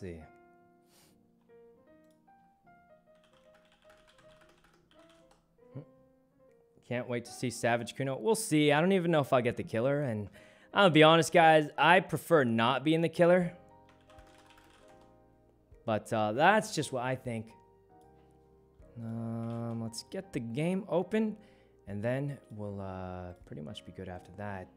see. Hmm. Can't wait to see Savage Kuno. We'll see. I don't even know if I'll get the killer. And I'll be honest, guys, I prefer not being the killer. But uh, that's just what I think. Um, let's get the game open. And then we'll uh, pretty much be good after that.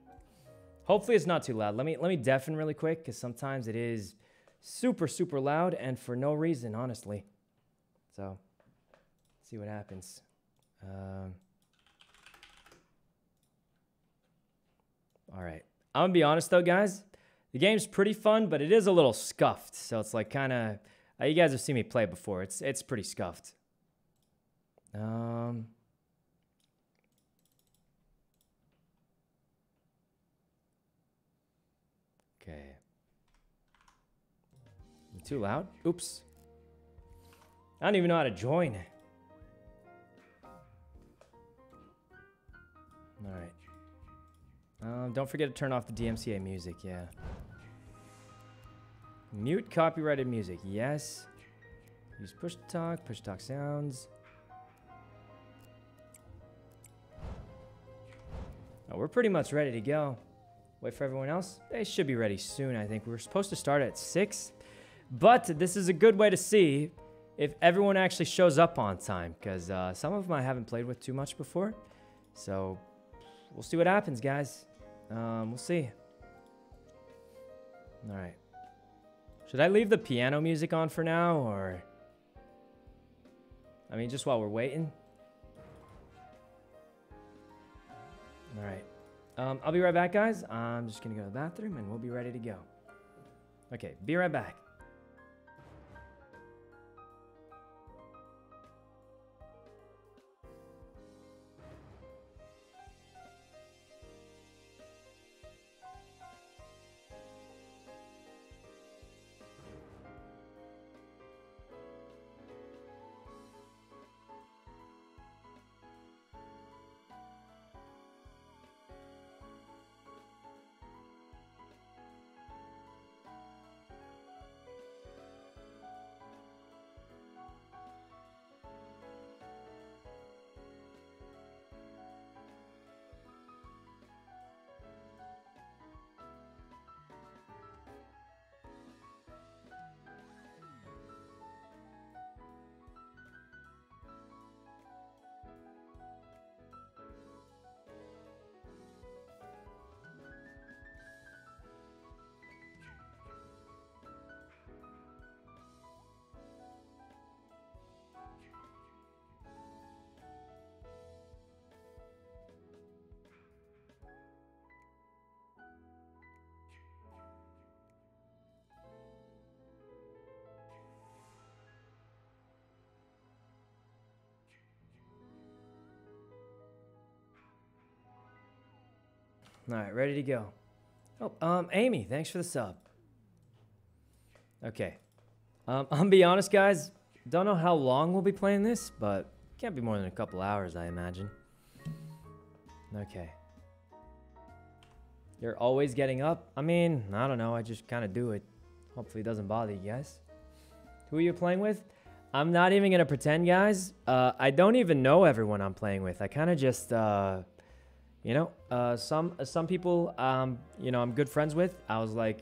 Hopefully it's not too loud. Let me let me deafen really quick because sometimes it is super super loud and for no reason, honestly. So, see what happens. Um, all right. I'm gonna be honest though, guys. The game's pretty fun, but it is a little scuffed. So it's like kind of. Uh, you guys have seen me play before. It's it's pretty scuffed. Um. Okay. Too loud? Oops. I don't even know how to join. Alright. Um, don't forget to turn off the DMCA music, yeah. Mute copyrighted music, yes. Use push to talk, push talk sounds. Oh, we're pretty much ready to go. Wait for everyone else. They should be ready soon, I think. We were supposed to start at 6. But this is a good way to see if everyone actually shows up on time. Because uh, some of them I haven't played with too much before. So we'll see what happens, guys. Um, we'll see. All right. Should I leave the piano music on for now, or... I mean, just while we're waiting? All right. Um, I'll be right back, guys. I'm just going to go to the bathroom, and we'll be ready to go. Okay, be right back. All right, ready to go. Oh, um, Amy, thanks for the sub. Okay. Um, I'm be honest, guys. Don't know how long we'll be playing this, but can't be more than a couple hours, I imagine. Okay. You're always getting up? I mean, I don't know. I just kind of do it. Hopefully it doesn't bother you guys. Who are you playing with? I'm not even going to pretend, guys. Uh, I don't even know everyone I'm playing with. I kind of just... Uh, you know, uh, some uh, some people, um, you know, I'm good friends with. I was like,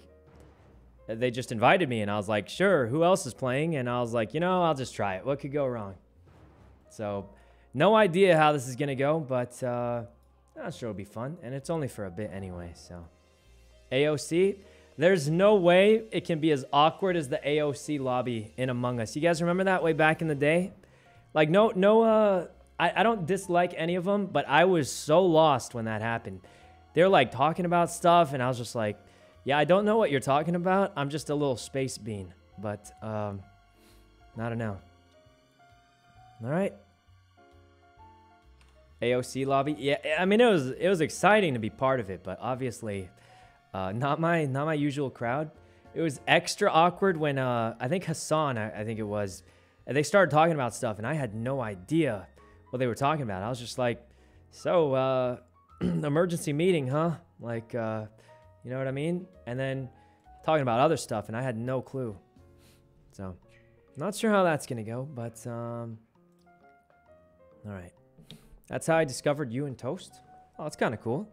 they just invited me, and I was like, sure. Who else is playing? And I was like, you know, I'll just try it. What could go wrong? So, no idea how this is gonna go, but uh, I'm sure it'll be fun, and it's only for a bit anyway. So, AOC. There's no way it can be as awkward as the AOC lobby in Among Us. You guys remember that way back in the day? Like no no uh I, I don't dislike any of them, but I was so lost when that happened. They're like talking about stuff, and I was just like, yeah, I don't know what you're talking about. I'm just a little space bean, but um, I don't know. All right. AOC lobby. Yeah, I mean it was it was exciting to be part of it, but obviously uh, not my not my usual crowd. It was extra awkward when uh, I think Hassan, I, I think it was, they started talking about stuff, and I had no idea what they were talking about. I was just like, so, uh, emergency meeting, huh? Like, uh, you know what I mean? And then talking about other stuff, and I had no clue. So, not sure how that's gonna go, but um, all right. That's how I discovered you and Toast. Oh, that's kind of cool.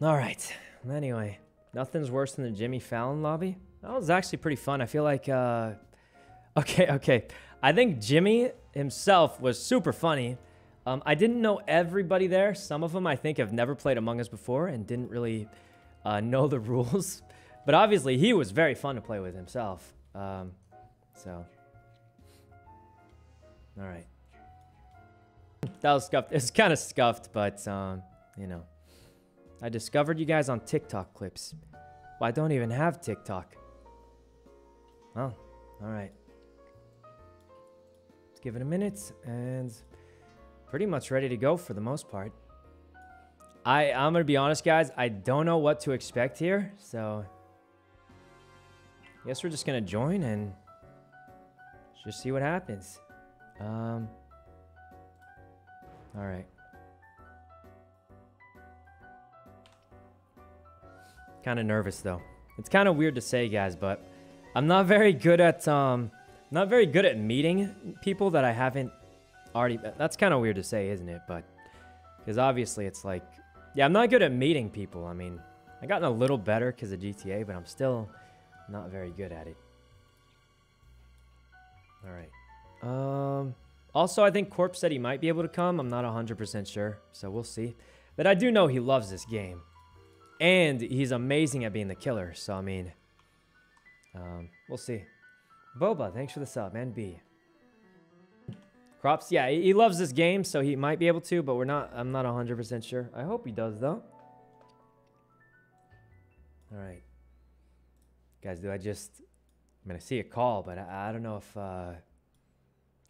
All right. Anyway, nothing's worse than the Jimmy Fallon lobby. That was actually pretty fun. I feel like, uh, okay, okay. I think Jimmy himself was super funny. Um, I didn't know everybody there. Some of them I think have never played Among Us before and didn't really uh, know the rules. But obviously he was very fun to play with himself. Um, so, all right. That was scuffed. It's kind of scuffed, but um, you know. I discovered you guys on TikTok clips. Well, I don't even have TikTok. Oh, all right. Give it a minute and pretty much ready to go for the most part. I I'm gonna be honest, guys. I don't know what to expect here, so I guess we're just gonna join and just see what happens. Um. All right. Kind of nervous though. It's kind of weird to say, guys, but I'm not very good at um, not very good at meeting people that I haven't already. That's kind of weird to say, isn't it? But because obviously it's like, yeah, I'm not good at meeting people. I mean, I gotten a little better because of GTA, but I'm still not very good at it. All right. Um. Also, I think Corp said he might be able to come. I'm not 100% sure, so we'll see. But I do know he loves this game. And he's amazing at being the killer. So, I mean, um, we'll see. Boba, thanks for the sub, man. B. Corpse, yeah, he loves this game, so he might be able to, but we're not, I'm not 100% sure. I hope he does, though. All right. Guys, do I just, I'm going to see a call, but I, I don't know if, uh,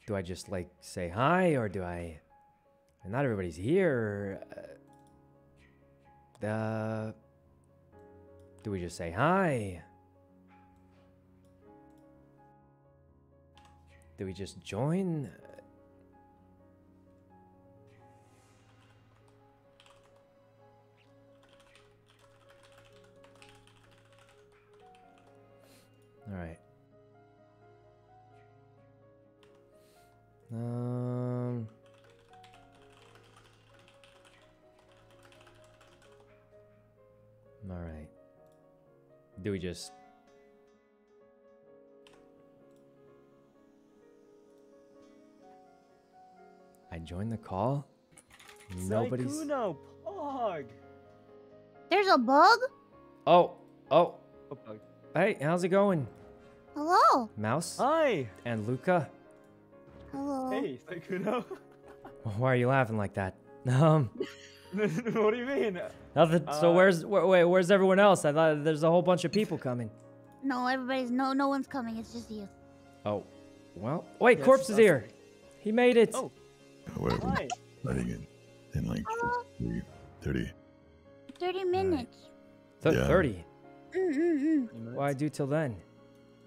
do I just, like, say hi, or do I, not everybody's here. Uh, do we just say hi? Do we just join? All right. Um. All right. Do we just... I joined the call? Nobody's... Sykkuno, Pog. There's a bug? Oh, oh. Oh, Pog. Hey, how's it going? Hello. Mouse Hi. and Luca? Hello. Hey, Sykkuno. Why are you laughing like that? Um, what do you mean? nothing. so Uh, where's, where, wait, where's everyone else? I thought there's a whole bunch of people coming. No, everybody's no no one's coming. It's just you. Oh, well. Wait, Yeah, Corpse is us here. He made it. Oh, Whatever. hi. Letting it in like Hello. 30, 30. Minutes. Th- yeah. 30. Mm mm mm. Why do till then?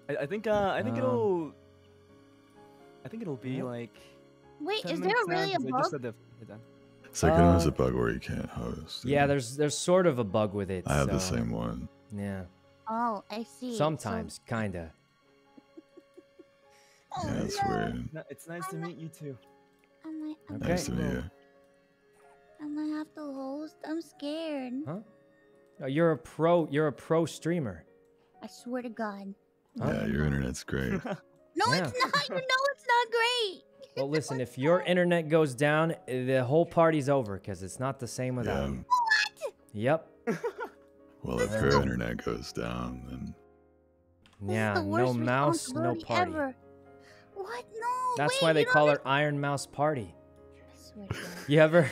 I, I think uh, I think Um, it'll. I think it'll be yeah. like. Wait, is there minutes really a 'cause I just bug? said they're- they're. Second one's Uh, a bug where you can't host. Yeah, know? there's there's sort of a bug with it. I have the same one. Yeah, Oh, I see. So- sometimes, kinda. Oh, Yeah, it's no. weird. No, it's nice to meet you too. I might, I, Okay. Nice to meet you. I might have to host. I'm scared. Huh? Oh, you're a pro. You're a pro streamer. I swear to God. Huh? Yeah, your internet's great. No, Yeah. it's not. You know it's not great. Well, listen, if your internet goes down, the whole party's over because it's not the same without yeah. you. Yep. Well, if your internet goes down, then This Yeah. the No mouse, no party. Ever. What? No. That's wait, why they call don't her Iron Mouse Party. You ever?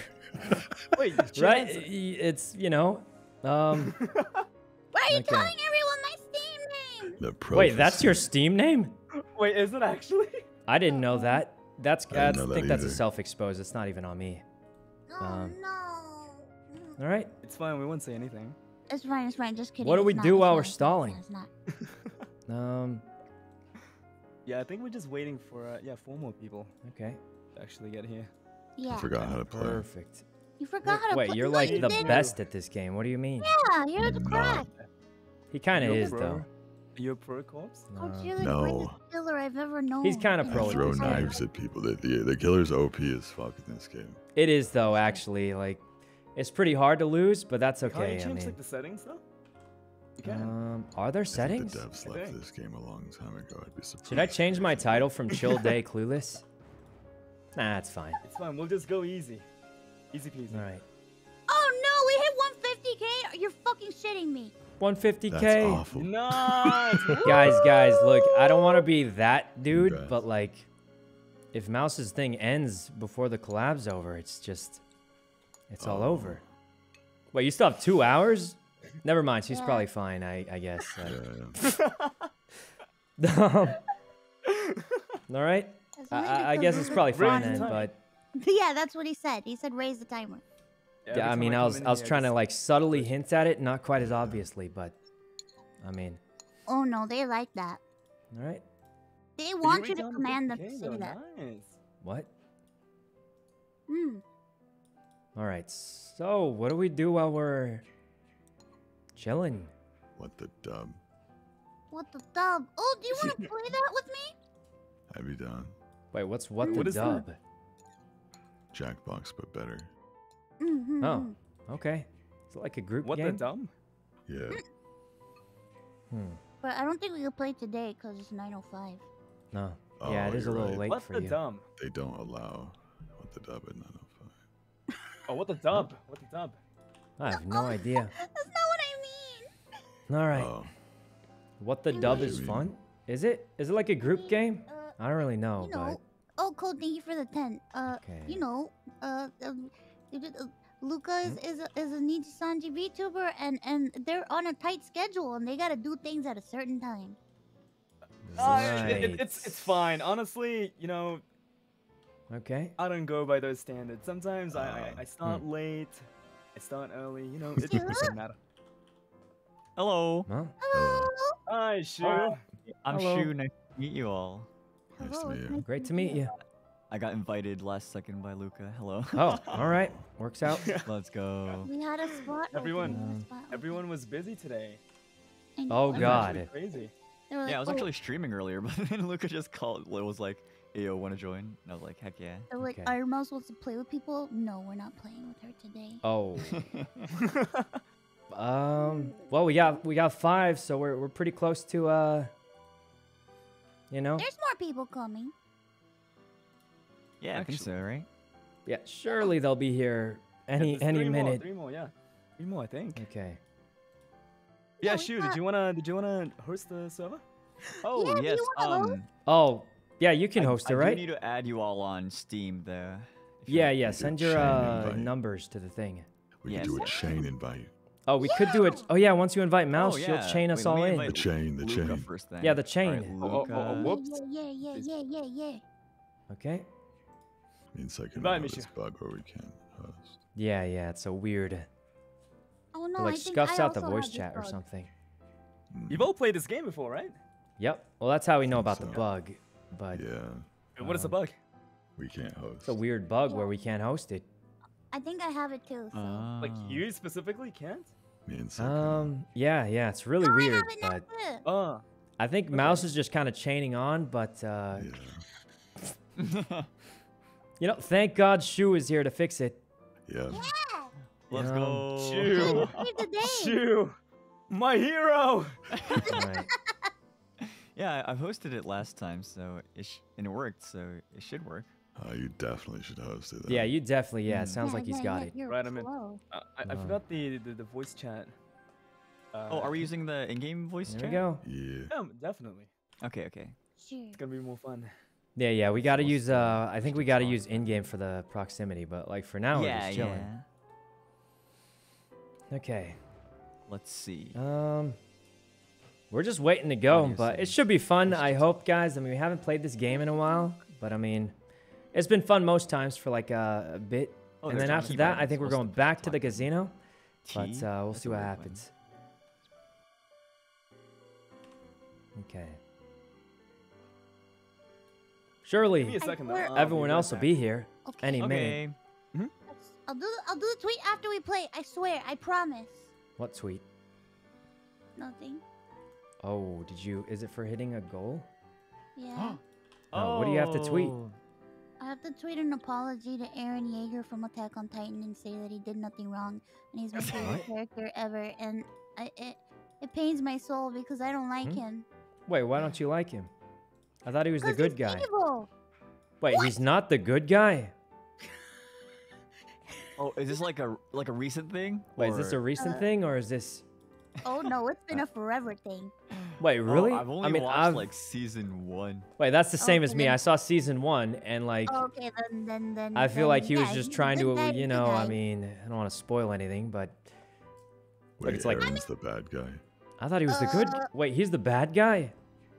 Wait, right? It's you know. Um. Why are you Okay. telling everyone my Steam name? the pro. Wait, that's your Steam name? Wait, is it actually? I didn't know that. That's. I didn't that's- know I that think that's a self-exposed. It's not even on me. Oh Um, no. All right. It's fine. We won't say anything. It's fine. It's fine. Just kidding. What do we not, do it's while not, we're it's not, stalling? It's not. Um. Yeah, I think we're just waiting for uh, yeah four more people Okay. to actually get here. Yeah. I forgot how to play. Perfect. You forgot how to Wait, play. Wait, you're like the didn't. best at this game. What do you mean? Yeah, you're the Not. crack. He kind of is bro. though. Are you a pro corpse? Coach, No. you're the No. greatest killer I've ever known. He's kinda pro I throw this my game. knives at people. The, the, the killer's OP as fuck in this game. It is though, actually. Like, it's pretty hard to lose, but that's Can't okay. you I change mean, like the settings though? You can. um, are there I think settings? the devs left this game a long time ago. I'd be surprised. Should I change my title from Chill Day Clueless? Nah, it's fine. it's fine. We'll just go easy. Easy peasy. All right. Oh no, we hit 150k. You're fucking shitting me. 150k. That's awful. Nice. Guys, guys, look, I don't want to be that dude, Congrats. but like, if Mouse's thing ends before the collab's over, it's just, it's all Oh. over. Wait, you still have two hours? Never mind, she's Yeah. probably fine, I, I guess. Yeah, yeah. Um, all right. As I, I, I guess it's probably fine then, the but Yeah, that's what he said. He said raise the timer. every yeah, I mean, I was, I was here, trying to like subtly hint at it, not quite as obviously, but, I mean, Oh no, they like that. all right. They want you reach to command them to say though? that. Nice. What? Hmm. All right. So, what do we do while we're chilling? What the dub? What the dub? Oh, do you want to play that with me? I'd be down. Wait, what's what the What is that? dub? Jackbox, but better. Mm-hmm. Oh, okay. Is it like a group What game? the dumb? Yeah. Hmm. But I don't think we can play today because it's 9:05. No. yeah, it Oh, is a you're little right. late What for the you. dumb? They don't allow what the dub at 905. Oh, what the dub? What the dub? I have no idea. That's not what I mean. All right. Oh, What the dub know- is fun? Is it? Is it like a group game? Uh, I don't really know, you know. Oh, Cole, thank you for the 10. Uh, Okay. you know, uh, um, it- it- uh, Luca is, Hmm? is a, is a Nijisanji VTuber, and and they're on a tight schedule, and they gotta do things at a certain time. but Uh, it- it- it's it's fine. Honestly, you know, Okay. I don't go by those standards. Sometimes I, I, Uh, I start late, I start early. You know, it Yeah. doesn't matter. Hello, Well, Hello. Hi, Shu. Hi. I'm Hello. Shu. Nice to meet you all. Nice to meet you. great to meet you. I got invited last second by Luca. Hello. Oh, all right. Works out. Let's go. We had a spot. Everyone- we had a spot. Everyone was busy today. Oh, I know. God. Crazy. They were Yeah, I was oh, actually streaming earlier, but then Luca just called. It was like, "Hey, yo, want to join?" And I was like, "Heck yeah." They were like, Okay. Iron Mouse wants to play with people. No, we're not playing with her today. Oh. Um. Well, we got we got five, so we're we're pretty close to uh. You know. There's more people coming. yeah, I think so, right? Yeah. Surely they'll be here Yeah, any there's any three More, minute. three more, yeah. Three more, I think. Okay. Yeah, we Shu, did you wanna did you wanna host the server? Oh Yeah, do you yes. host? Um, Oh, yeah. You can I- host I it, do right? need to add you all on Steam there. Yeah, yeah. Send your uh, numbers to the thing. We Yes, could do a chain invite. Oh, we could do it. Oh yeah. Once you invite Mouse, Oh, she'll yeah. chain Wait, us let all me in. invite The chain, the Luca chain. first then. Yeah, the chain. right, Oh, oh, oh, oh, whoops. Yeah, yeah, yeah, yeah, yeah, yeah. Okay. Means I can Invite have this bug where we can't host. Yeah, yeah. It's so weird. Oh It, no, like I think scuffs I out the voice have this chat or something. Mm, You've all played this game before, right? Yep. Well, that's how we know Think about the so. bug. But Yeah, And what is the Um, bug? we can't host. it's a weird bug where we can't host it. I think I have it too. So. Like Ah. you specifically can't? Me and Seth Um. Yeah, yeah. It's really No, I weird, have it now but too. Oh. I think Mouse is just kind of chaining on. But uh, yeah. you know, thank God Shu is here to fix it. Yeah. Let's Um, go. Shu. Save. Shu. My hero. Right. Yeah, I- I've hosted it last time, so it sh- and it worked, so it should work. Uh, you definitely should host it. Yeah, you definitely. Yeah, it sounds Yeah, like he's yeah, got yeah, it. Right, I'm in. Uh, I, I forgot the, the the voice chat. Uh, Oh, are we using the in-game voice There chat? we go. Yeah. Yeah, definitely. Okay, okay. Sure. It's gonna be more fun. Yeah, yeah. We got to use. Uh, I think we got to use in-game for the proximity, but like for now, we're just chilling. yeah. Okay. Let's see. Um, we're just waiting to go, Audio but it should be fun. I hope, guys. I mean, we haven't played this game in a while, but I mean, it's been fun most times for like uh, a bit. Oh, and then after that, button. I think we're Supposed going back to the talk in casino, but uh, we'll That's see what weird button. happens. Okay. Give Surely second. though. swear- I'll be everyone right else will be here Okay. any minute. Okay. That's- I'll do. the- I'll do the tweet after we play. I swear. I promise. What tweet? Nothing. Oh, did you? Is it for hitting a goal? Yeah. Oh, what do you have to tweet? I have to tweet an apology to Eren Yeager from Attack on Titan and say that he did nothing wrong and he's my favorite character ever. And I, it it pains my soul because I don't like Hmm? him. Wait, why don't you like him? I thought he was the 'Cause good he's guy. Evil. Wait, he's not the good guy? Oh, is this like a like a recent thing? Wait, is this a recent Uh, thing or is this? Oh no, it's been a forever thing. Wait, Oh, really? I've only I mean, watched I've... like season one. Wait, that's the same as me. then- I saw season one, and like, Okay, then then then. I feel then, like he was yeah, just trying to, guy, you know. I mean, I don't want to spoil anything, but Wait, it's like- Eren's the bad guy. I thought he was the good. Uh, Wait, he's the bad guy?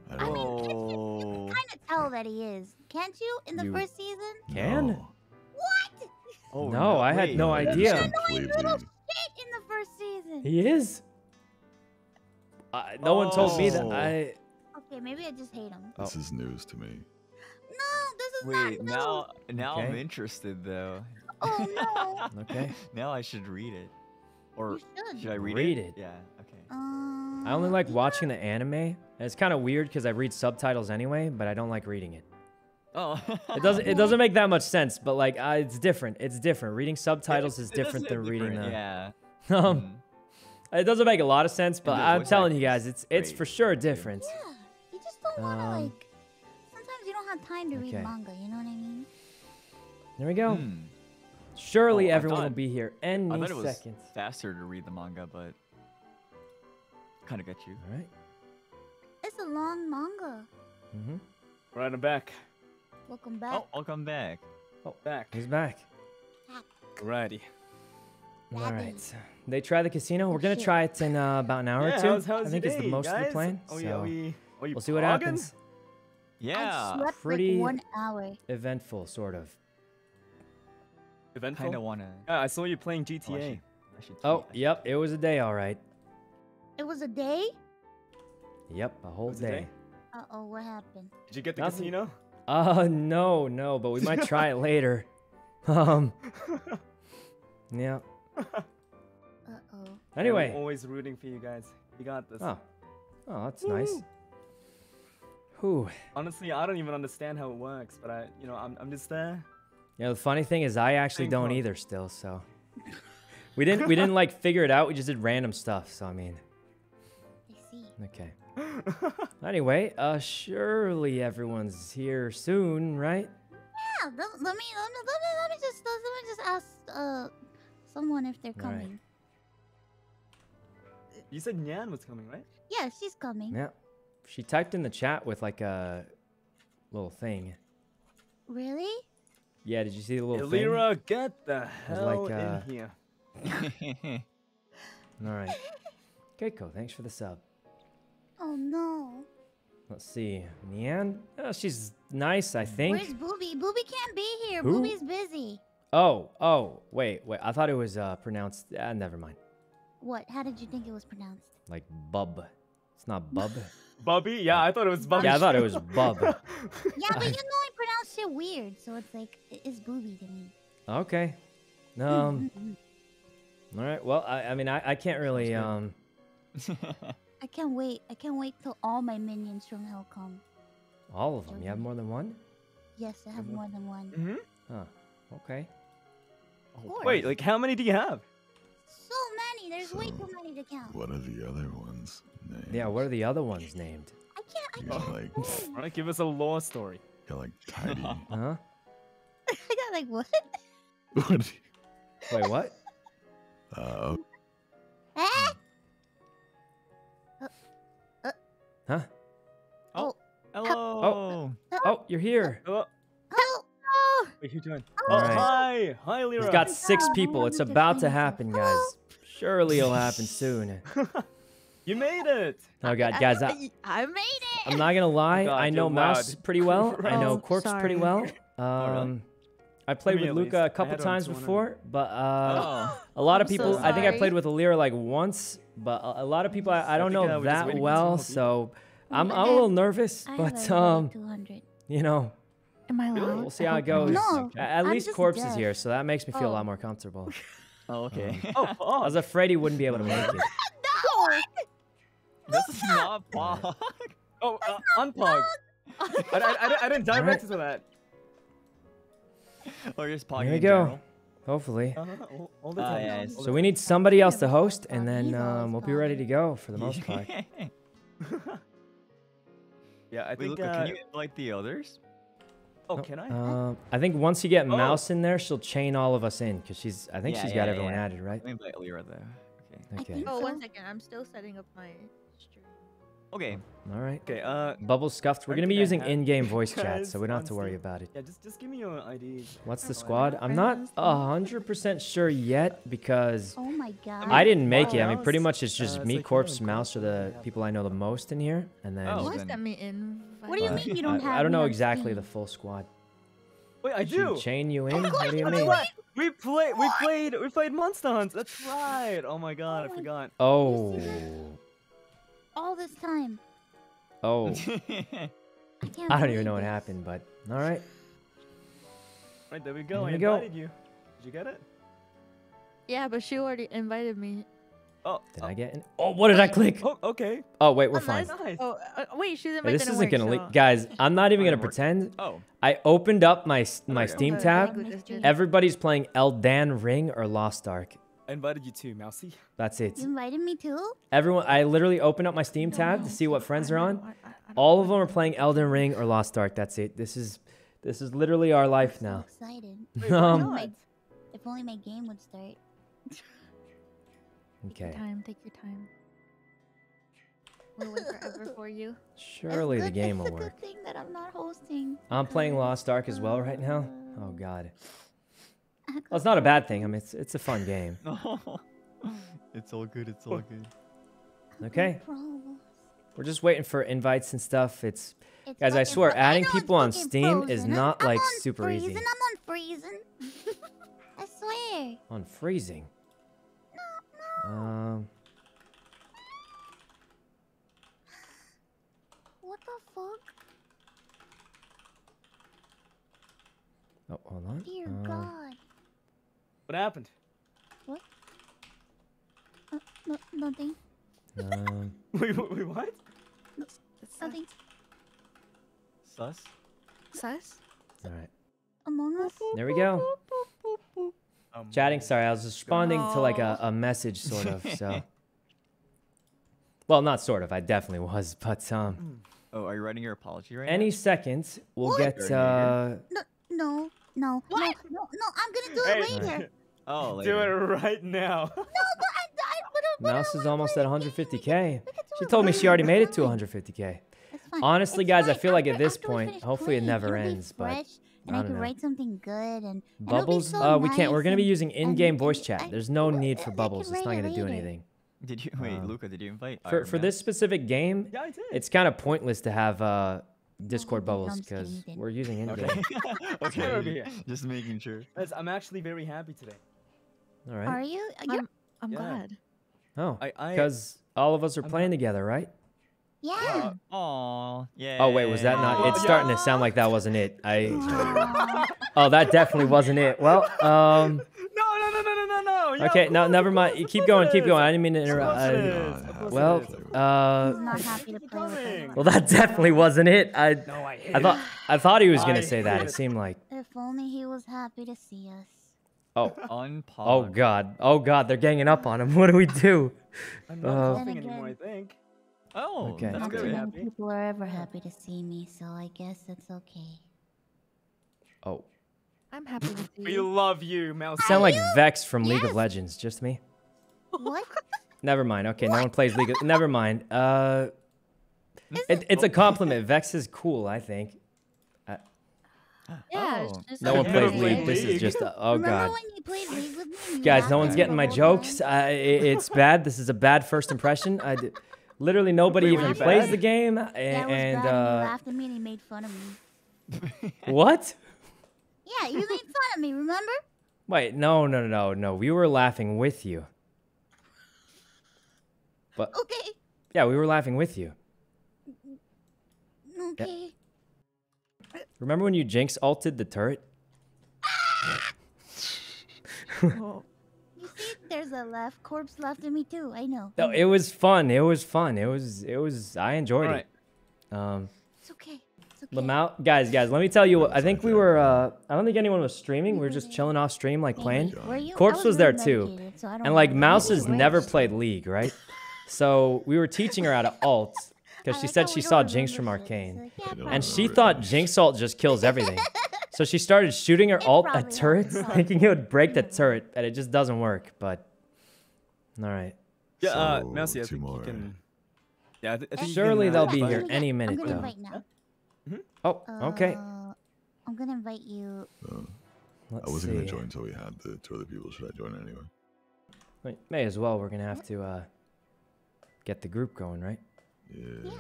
I I don't mean, know. can't you, you Oh. can kind of tell that he is, can't you? In the You- first season. Can? No. What? Oh, No, I had no I just idea. Annoying little shit in the first season. He is. Uh, no one told me that. Oh. I. Okay, maybe I just hate him. This is news to me. No, this is Wait, not now now I'm interested though. Oh no. Okay. now I should read it. Or should. should I read, Read it? it. Yeah. Okay. Um, I only like yeah. watching the anime. and It's kind of weird because I read subtitles anyway, but I don't like reading it. Oh. It doesn't. It doesn't make that much sense, but like, uh, it's different. It's different. Reading subtitles is It does different hit than reading them. Yeah. Um, Mm. It doesn't make a lot of sense, but I'm voice telling you guys, it's it's great. for sure different. Yeah, you just don't want to Um, like. Sometimes you don't have time to read manga. You know what I mean? There we go. Hmm. Surely Oh, I everyone will be here any I thought it was second. faster to read the manga, but kind of get you. All right. It's a long manga. Mm-hmm. Right, I'm back. Welcome back. Oh, I'll come back. Oh back. He's back. Alrighty. All Daddy. right. They try the casino. We're gonna shit. try it in uh, about an hour yeah, or two. how's, how's I think it's the day, most of the guys? plan. Oh, so yeah, we, oh, you we'll see what happens. Yeah. I slept pretty- like one hour. Eventful, sort of. Eventful? Kind of wanna. Yeah, I saw you playing Oh, I GTA. should, I should Oh, tweet. I should- yep. It was a day, all right. It was a day. Yep, a whole Was it a day. day? Uh oh, what happened? Did you get the Nothing. casino? Uh, no, no, but we might try it later. Um, yeah. Uh oh. I'm Anyway. always rooting for you guys. You got this. Oh, oh, that's nice. Whew. Honestly, I don't even understand how it works, but I, you know, I'm, I'm just there. You know, the funny thing is, I actually Same don't club. either. Still, so we didn't we didn't like figure it out. We just did random stuff. So I mean, I see. okay. Anyway, uh, surely everyone's here soon, right? Yeah. Let, let me let me let me let me just let me just ask uh someone if they're All right. coming. You said Nyan was coming, right? Yeah, she's coming. Yeah. She typed in the chat with like a little thing. Really? Yeah, did you see the little thing? Elira, get the was hell like, uh, in here. All right. Keiko, thanks for the sub. Oh no. Let's see. Nean? Oh, she's nice, I think. Where's Booby? Booby can't be here. Who? Booby's busy. Oh, oh, wait, wait. I thought it was uh, pronounced. Ah, never mind. What? How did you think it was pronounced? Like bub. It's not bub. Bubby? Yeah, I thought it was Bubby. yeah, I thought it was bub. Yeah, but you know I pronounce it weird, so it's like it is Booby to me. Okay. Um. all right. Well, I, I mean, I, I can't really. Um. I can't wait. I can't wait till all my minions from Hell come. All of them. You have more than one? Yes, I have more than one. Mhm. Huh. Okay. Of. Wait, like how many do you have? So many. There's way too many to count. What are the other ones? Names? Yeah. What are the other ones named? I can't. I can't. got like, wait. Alright, give us a lore story. got like tidy. Huh? I got like what? what? Wait, what? Uh, Eh? Huh? Oh. Hello. Oh, you're here. Hello. Oh no! Wait, who joined? Oh, Oh, Alright. hi. Hi, We've Lyra. got six people. It's about to happen, guys. Surely it'll happen soon. You made it. Oh god, guys, I, I made it. I'm not gonna lie. God, I know you're Mouse loud. pretty well. I know Oh, Corpse pretty well. Um, I played with Luca a couple times before, but uh, Oh. a lot of I'm so people. I think I played with Elira like once, but a, a lot of people I, I don't think, uh, know we're that well. So I'm I I'm a little nervous, I but um, you know, Am I Really? loud? we'll see how it goes. No. At I'm least just Corpse is deaf. here, so that makes me feel a Oh. lot more comfortable. Oh, okay. Oh, I oh. was afraid he wouldn't be able to make it. No! this is not Pog. Oh, uh, unpog. I, I, I, I didn't Alright. direct to that. or just Pog Here we go. general. Hopefully. Uh-huh, all, all the time. yeah, all it's- the So we need somebody else to host, and then um, we'll be ready to go for the most part. Yeah, I Wait, think. Luca, uh, can you invite the others? Oh, can I? Um, I think once you get Oh. Mouse in there, she'll chain all of us in because she's. I think Yeah, she's yeah, got yeah, everyone yeah. added, right? Let me invite Lyra though. Okay. Okay. think Oh, one so. second. I'm still setting up my stream. Okay. All right. okay. Uh, Bubble scuffed. We're gonna be using in-game voice chat, so we don't have to worry about it. yeah, just just give me your ID. What's the Oh, squad? I'm not a hundred percent sure yet because Oh my god. I didn't make it. I mean, pretty much it's just Uh, me, like, Corpse, Mouse are the people I know the most in here, and then Oh, Who then- sent me in? What do you uh, mean you don't I, have I don't know exactly the full squad. Wait, I Should do. chain you in? What do you mean? right. We played. We played. We played Monster Hunt. That's right. Oh my god, I Oh. forgot. Oh, All this time. Oh. I I don't even know what happened, but all right. Right there we go. There I we go. invited you. Did you get it? Yeah, but she already invited me. Oh. Did I get in? Oh, what did I click? Oh, okay. Oh, wait, we're Oh, fine. nice. Nice. Oh, uh, wait, she's Yeah, invited this to isn't work, gonna so- leak, guys. I'm not even Oh, gonna it pretend. oh. I opened up my my Steam tab. okay, just- just- Everybody's playing Elden Ring or Lost Ark. I invited you too, Mousy. That's it. You invited me too? Everyone, I literally opened up my Steam No, tab no, to see what friends are on. I- I- I All of them are playing Elden Ring or Lost Ark. That's it. This is this is literally our life so now. excited. Wait, why Um, if only my game would start. Okay. Time, take your time. We'll wait forever for you. Surely it's the good, game it's will a work. good thing that I'm not hosting. I'm playing Lost Ark as well right now. Oh uh, god. I Well, it's not a bad thing. I mean, it's it's a fun game. It's all good. It's all good. Okay. We're just waiting for invites and stuff. It's It's Guys, I swear, adding know it's people on Steam is frozen. I'm- not, I'm like, on super freezing. easy. I'm on freezing. I swear. on freezing. Um, What the fuck? oh, hold on. Dear Uh, God. What happened? What? Uh, no, nothing. um, Wait, wait, wait, what? Nothing. Sus. Sus? all right. Among Us. There we go. Um, Chatting. Sorry, I was responding to like a, a message, sort of. So, well, not sort of. I definitely was, but um, Oh, are you writing your apology right any now? second we'll What? get. Uh, No, no, no, no, no, no. I'm gonna do Hey. it later. Oh, Do it right now. No, but I, I would've- would've Mouse is almost at 150k. We could do She told me she already made it to 150k. It's fine. Honestly, It's guys, I fine. feel like at this point, hopefully it never ends, but and I I, don't could know. write something good and and it'll be Bubbles? so uh, we can't. We're gonna be using in-game and voice I- chat. There's no I- need for bubbles. It's not gonna do anything. Did you wait, Um, Luca? Did you invite? For Iron for Man? this specific game, Yeah, I did. it's kind of pointless to have uh Discord Oh, bubbles because we're using in-game. Okay. Okay. Just making sure. Guys, I'm actually very happy today. All right. Are right. you? I'm, I'm Yeah. glad. Oh, I, I because all of us are I'm playing not- together, right? yeah. Uh, Aw, yeah. Oh wait, was that not? Oh, It's starting to sound like that wasn't it. I. Oh, that definitely wasn't it. Well, um. No. Yeah, Okay, of no, never mind. You keep going, keep going. I didn't mean to interrupt. course I- is, of course it well, uh, He's not happy to play with us. going. well, that definitely wasn't it. I, No, I I thought, I thought he was gonna say that. It it. seemed like. If only he was happy to see us. Oh, Unpause. oh God, oh God, they're ganging up on him. What do we do? I'm not Uh, coughing anymore, I think. Oh, Okay. that's Not good. too many Happy. people are ever happy to see me, so I guess that's okay. Oh, I'm happy to see We you. love you, Mouse. sound like Vex from League of Legends. Just me. What? Never mind. Okay, no one plays League. Of, never mind. Uh, it, it's a compliment. Vex is cool. I think. Yeah, Oh. just No one Never plays played League. This is just. A, oh Remember God. when you played League with me? Guys, no one's getting my jokes. I, i- it's bad. This is a bad first impression. I d- literally nobody Wait, even plays bad? the game, a- Yeah, it was and bad, and you uh, laughed at me and he made fun of me. what? Yeah, you made fun of me, remember? Wait, no, no, no, no. We were laughing with you. But Okay, yeah, we were laughing with you. okay. Remember when you Jinx ulted the turret? Oh, You see, there's a left. Corpse laughed at me too. I know. No, it was fun. It was fun. It was. It was. I enjoyed Alright. it. Um, It's okay. It's okay. Lamau, guys, guys, let me tell you what. I think we were. Uh, I don't think anyone was streaming. We were just chilling off stream, like playing. Were Corpse was there too. so And like. Mouse has never played League, right? So we were teaching her how to ult because she like said she saw Jinx from. Arcane. It's like, yeah, And she thought. Jinx ult just kills everything. So she started shooting her It ult at turrets, thinking it would break the turret, and it just doesn't work. But all right, Yeah, uh, So, Mousy, I two think more. you can. Yeah, I, th- I think you surely can, they'll uh, be here any minute gonna though. Invite now. Oh, okay. Uh, I'm gonna invite you. Uh, I wasn't see. gonna join until we had the two other people. Should I join anyway? Wait, May as well. We're gonna have to uh, get the group going, right? Yeah.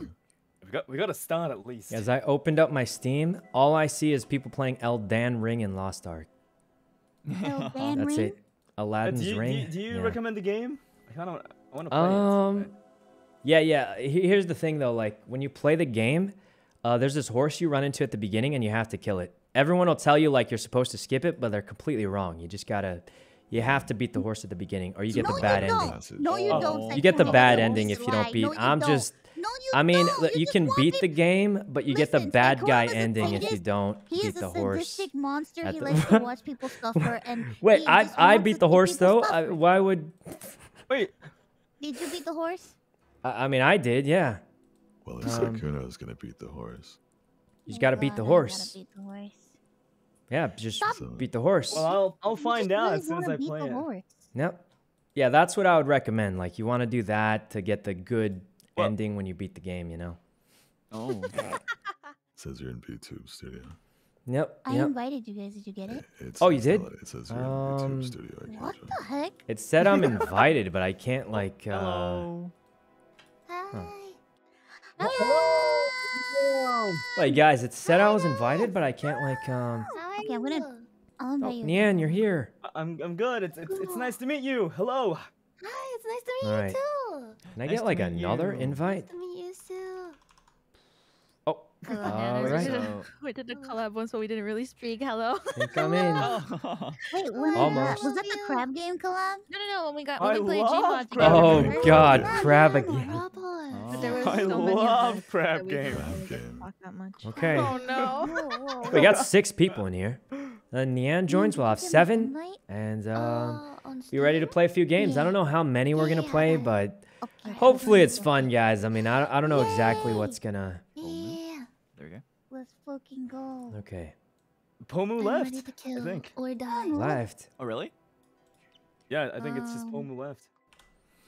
We got we got to start at least. As I opened up my Steam, all I see is people playing Elden Ring and Lost Ark. Oh, Dan That's Ring? it. Uh, Aladdin's do you, do Ring. you, do you yeah. recommend the game? I kind of I want to play Um, it. yeah, yeah. Here's the thing though, like when you play the game, uh, there's this horse you run into at the beginning, and you have to kill it. Everyone will tell you like you're supposed to skip it, but they're completely wrong. You just gotta, you have to beat the horse at the beginning, or you get no, the bad you don't. ending. No, you Oh. don't. You get the bad ending if you don't beat. No, you I'm don't. just. No, you I mean, don't. you can want beat the game, but you get the bad guy ending if you don't beat the horse. He beat is the a horse. sadistic monster. He likes to watch people suffer and. Wait, I I beat the horse though. I, why would? Wait, Did you beat the horse? I, I mean, I did. Yeah. Well, he said Um, Kuno was gonna beat the horse. You just gotta beat the horse. beat the horse. Yeah, just Stop. beat the horse. well I'll I'll find out really as soon as I play it. horse. Yep. Yeah, that's what I would recommend. Like, you want to do that to get the good Well- ending when you beat the game. You know. Oh. says you're in VTube Studio. Yep. I Yep. invited you guys. Did you get it? It Oh, you did? It says you're in Um, VTube Studio. I What the heck? It said I'm invited, but I can't like. Uh, Hello. Hi. Wait, guys, it said I was invited, but I can't like. Um. Okay, I'm gonna. I'll Oh, invite you. Nian, you're here. I- I'm I'm good. It's it's, it's nice to meet you. Hello. Hi, it's nice to meet Alright. you too. Can I Nice get like another you. invite? Nice to meet you too. Oh, Hello, All Nana. right. We did, a, So- we did a collab once, but we didn't really speak. Hello. think I'm in. Oh. Wait, when Almost. was that the crab game collab? No, no, no. When we got I we played love Gmod crab together. Oh God, Yeah, crab yeah, again. Roblox. But there was I so many love us crab that we game. Crab really game. that much. Okay. Oh no. Whoa, whoa, We got six people in here. Then Nian joins. We'll have seven, and um, Oh, on be ready to play a few games. I don't know how many we're gonna play, but Okay, hopefully it's fun, guys. I mean, I, I don't know exactly what's gonna. Yeah. There we go. Let's fucking go. Okay, Pomu I'm left. ready to kill think. or die. left. Oh, really? Yeah, I think it's just Um, Pomu left.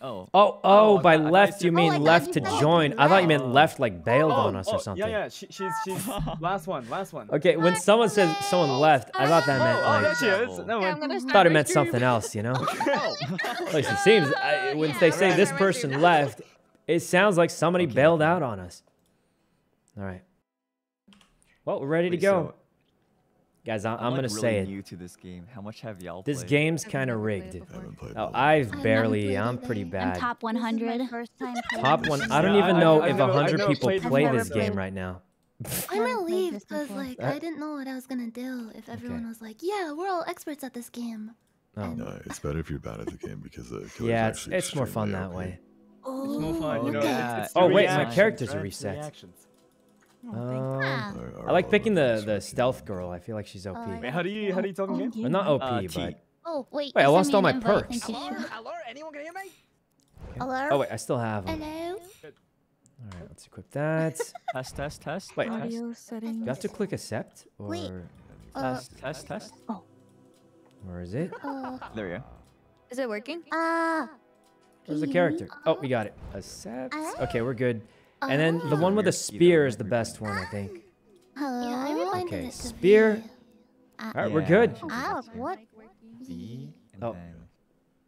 Oh. Oh, oh, Oh, by thought- I thought left you you mean Oh, I left you to said join. said I thought you meant left. left like bailed oh, on us oh, or something. Yeah, yeah. She, she's she's last one. Last one. Okay, when someone says someone left, I thought that Oh, meant oh, like. there she No, Yeah. I'm gonna start thought it meant stream. something else, you know. Oh. At least it seems. I, when Yeah, they say gonna this start my stream person left, it sounds like somebody Okay, bailed out on us. All right. Well, we're ready to go, so guys. I, I'm, I'm, like, gonna really say it. new to this game. How much have y'all This played? game's kind of rigged. I haven't played Oh, I've never barely. I'm it pretty bad. I'm bad. top This is my 100. first time playing Top one. I don't even know I've if never- I've 100 never people play before. this game right now. I'm Haven't gonna leave because like Uh, I didn't know what I was gonna do if everyone was like, "Yeah, we're all experts at this game." Oh. No, it's better if you're bad at the game because the killer's Yeah, it's actually it's more fun that way. Oh, It's more fun, you know. okay. It's, it's Oh, wait, my characters are right? It's reset. Reactions. Um, Ah. Our- our I like picking the the stealth girl. I feel like she's OP. Oh, Wait, how do you how do you talk again? Well, not OP, Uh, but Oh wait. Wait, I lost all my invite, perks. thank you. Hello, anyone can hear me? Hello. oh wait, I still have them. Hello. All right, let's equip that. Test, test, test. Wait, test, Audio settings. Do you have to click accept, or Wait. Uh, test, test, test. or is it? uh, There we go. Is it working? ah. Where's the Can you character? Oh, we got it. Accept. Ah. Okay, we're good. And then the one with the spear is the best one, I think. Hello. Yeah, I reminded Okay, spear. All right, we're good. it should be Ah, this way. what? Oh. All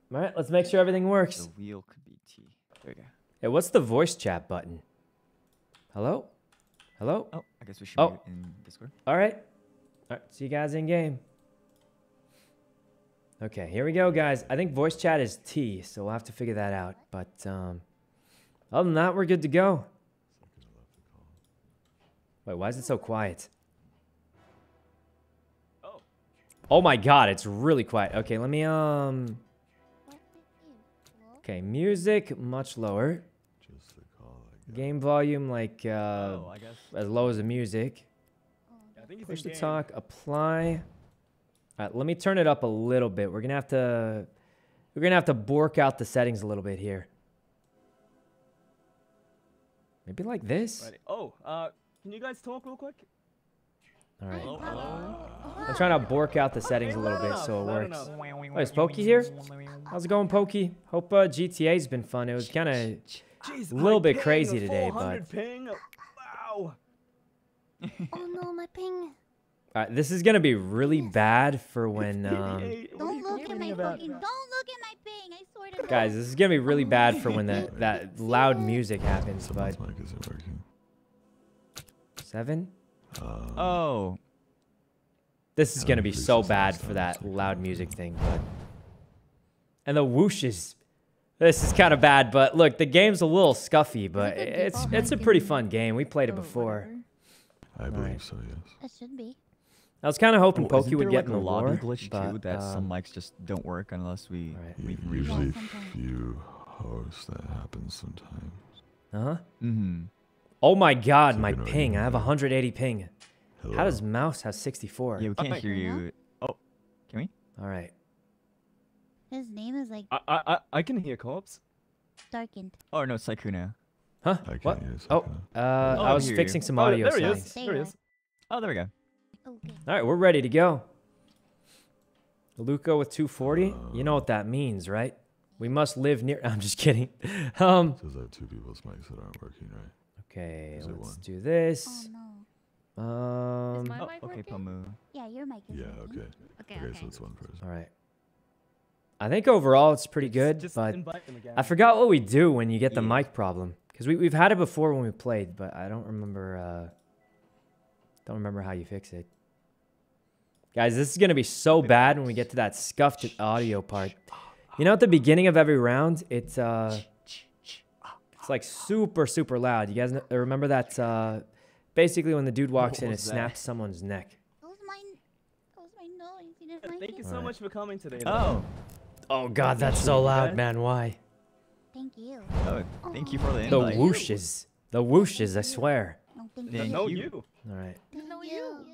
right, let's make sure everything the works. wheel could be T. There we go. Hey, what's the voice chat button? Hello? Hello? Oh, I guess we should Oh. in Discord. All right. All right, see you guys in game. Okay, here we go, guys. I think voice chat is T, so we'll have to figure that out. But um, other than that, we're good to go. Wait, why is it so quiet? Oh. Oh my god, it's really quiet. Okay, let me um Okay, music much lower. Just the call. I guess. Game volume like uh, oh, I guess. as low as the music. I think Push the game. talk. Apply. All right, let me turn it up a little bit. We're gonna have to. We're gonna have to bork out the settings a little bit here. Maybe like this. Ready. Oh, uh, can you guys talk real quick? All right. Hello, hello. I'm trying to bork out the settings a little Loud bit so it works. loud Oh, is Poki here? How's it going, Poki? Hope uh, GTA's been fun. It was kind of A little bit crazy today, 400 but- ping. Wow. Oh no, my ping. All right, this is gonna be really bad for when, um, 88, what are Don't look at my complaining about? fucking. Don't look at my ping. I swear to God. guys, this is gonna be really bad for when that that loud music happens. But seven, Um, Oh, this is Oh, gonna be so bad for that loud music thing. But and the whooshes, this is kind of bad. But look, the game's a little scuffy, but good it's it's a pretty fun game. We played it before. I believe Alright. so. Yes. It should be. I was kind of hoping oh, Pokey would get like in the lobby lore, glitch but, too that some um, mics just don't work unless we. Alright. we U- Usually, few hosts that happens sometimes. Uh huh. Mm-hmm. Oh my God, my you can already ping! I have 180 ping. Hello. How does mouse have 64? Yeah, we can't Alright. hear Hello? you. Oh, can we? All right. His name is like I, I, I- I can hear corpse. darkened. Oh no, it's Sykkuno. Huh? I What? Oh, uh, Oh, I I was hear you. fixing some Oh, audio there he is. There he is. Oh, there we go. Okay. All right, we're ready to go. Luca with 240. You know what that means, right? We must live near. I'm just kidding. Um. Says I have two people's mics that aren't working right. Okay, let's one? do Oh this. no. Um. Is my Oh, mic okay, working? Pomu. Yeah, your mic is Yeah. working. Okay. Okay, Okay. okay. So it's one person. All right. I think overall it's pretty good, Just but invite them again. I forgot what we do when you get the Yeah. mic problem because we we've had it before when we played, but I don't remember. Uh, don't remember how you fix it. Guys, this is gonna be so bad when we get to that scuffed audio part. You know, at the beginning of every round, it's uh, it's like super super loud. You guys kn- remember that? Uh, basically, when the dude walks What in, it was that? snaps someone's neck. That was my. That was my noise. You didn't like Thank you so Alright. much for coming today. though. Oh, Oh God, that's so loud, man. Why? Thank you. oh, thank you for the invite. The invite. whooshes, the whooshes. I swear. No, thank Thank you. no, you. you. All right. No, you.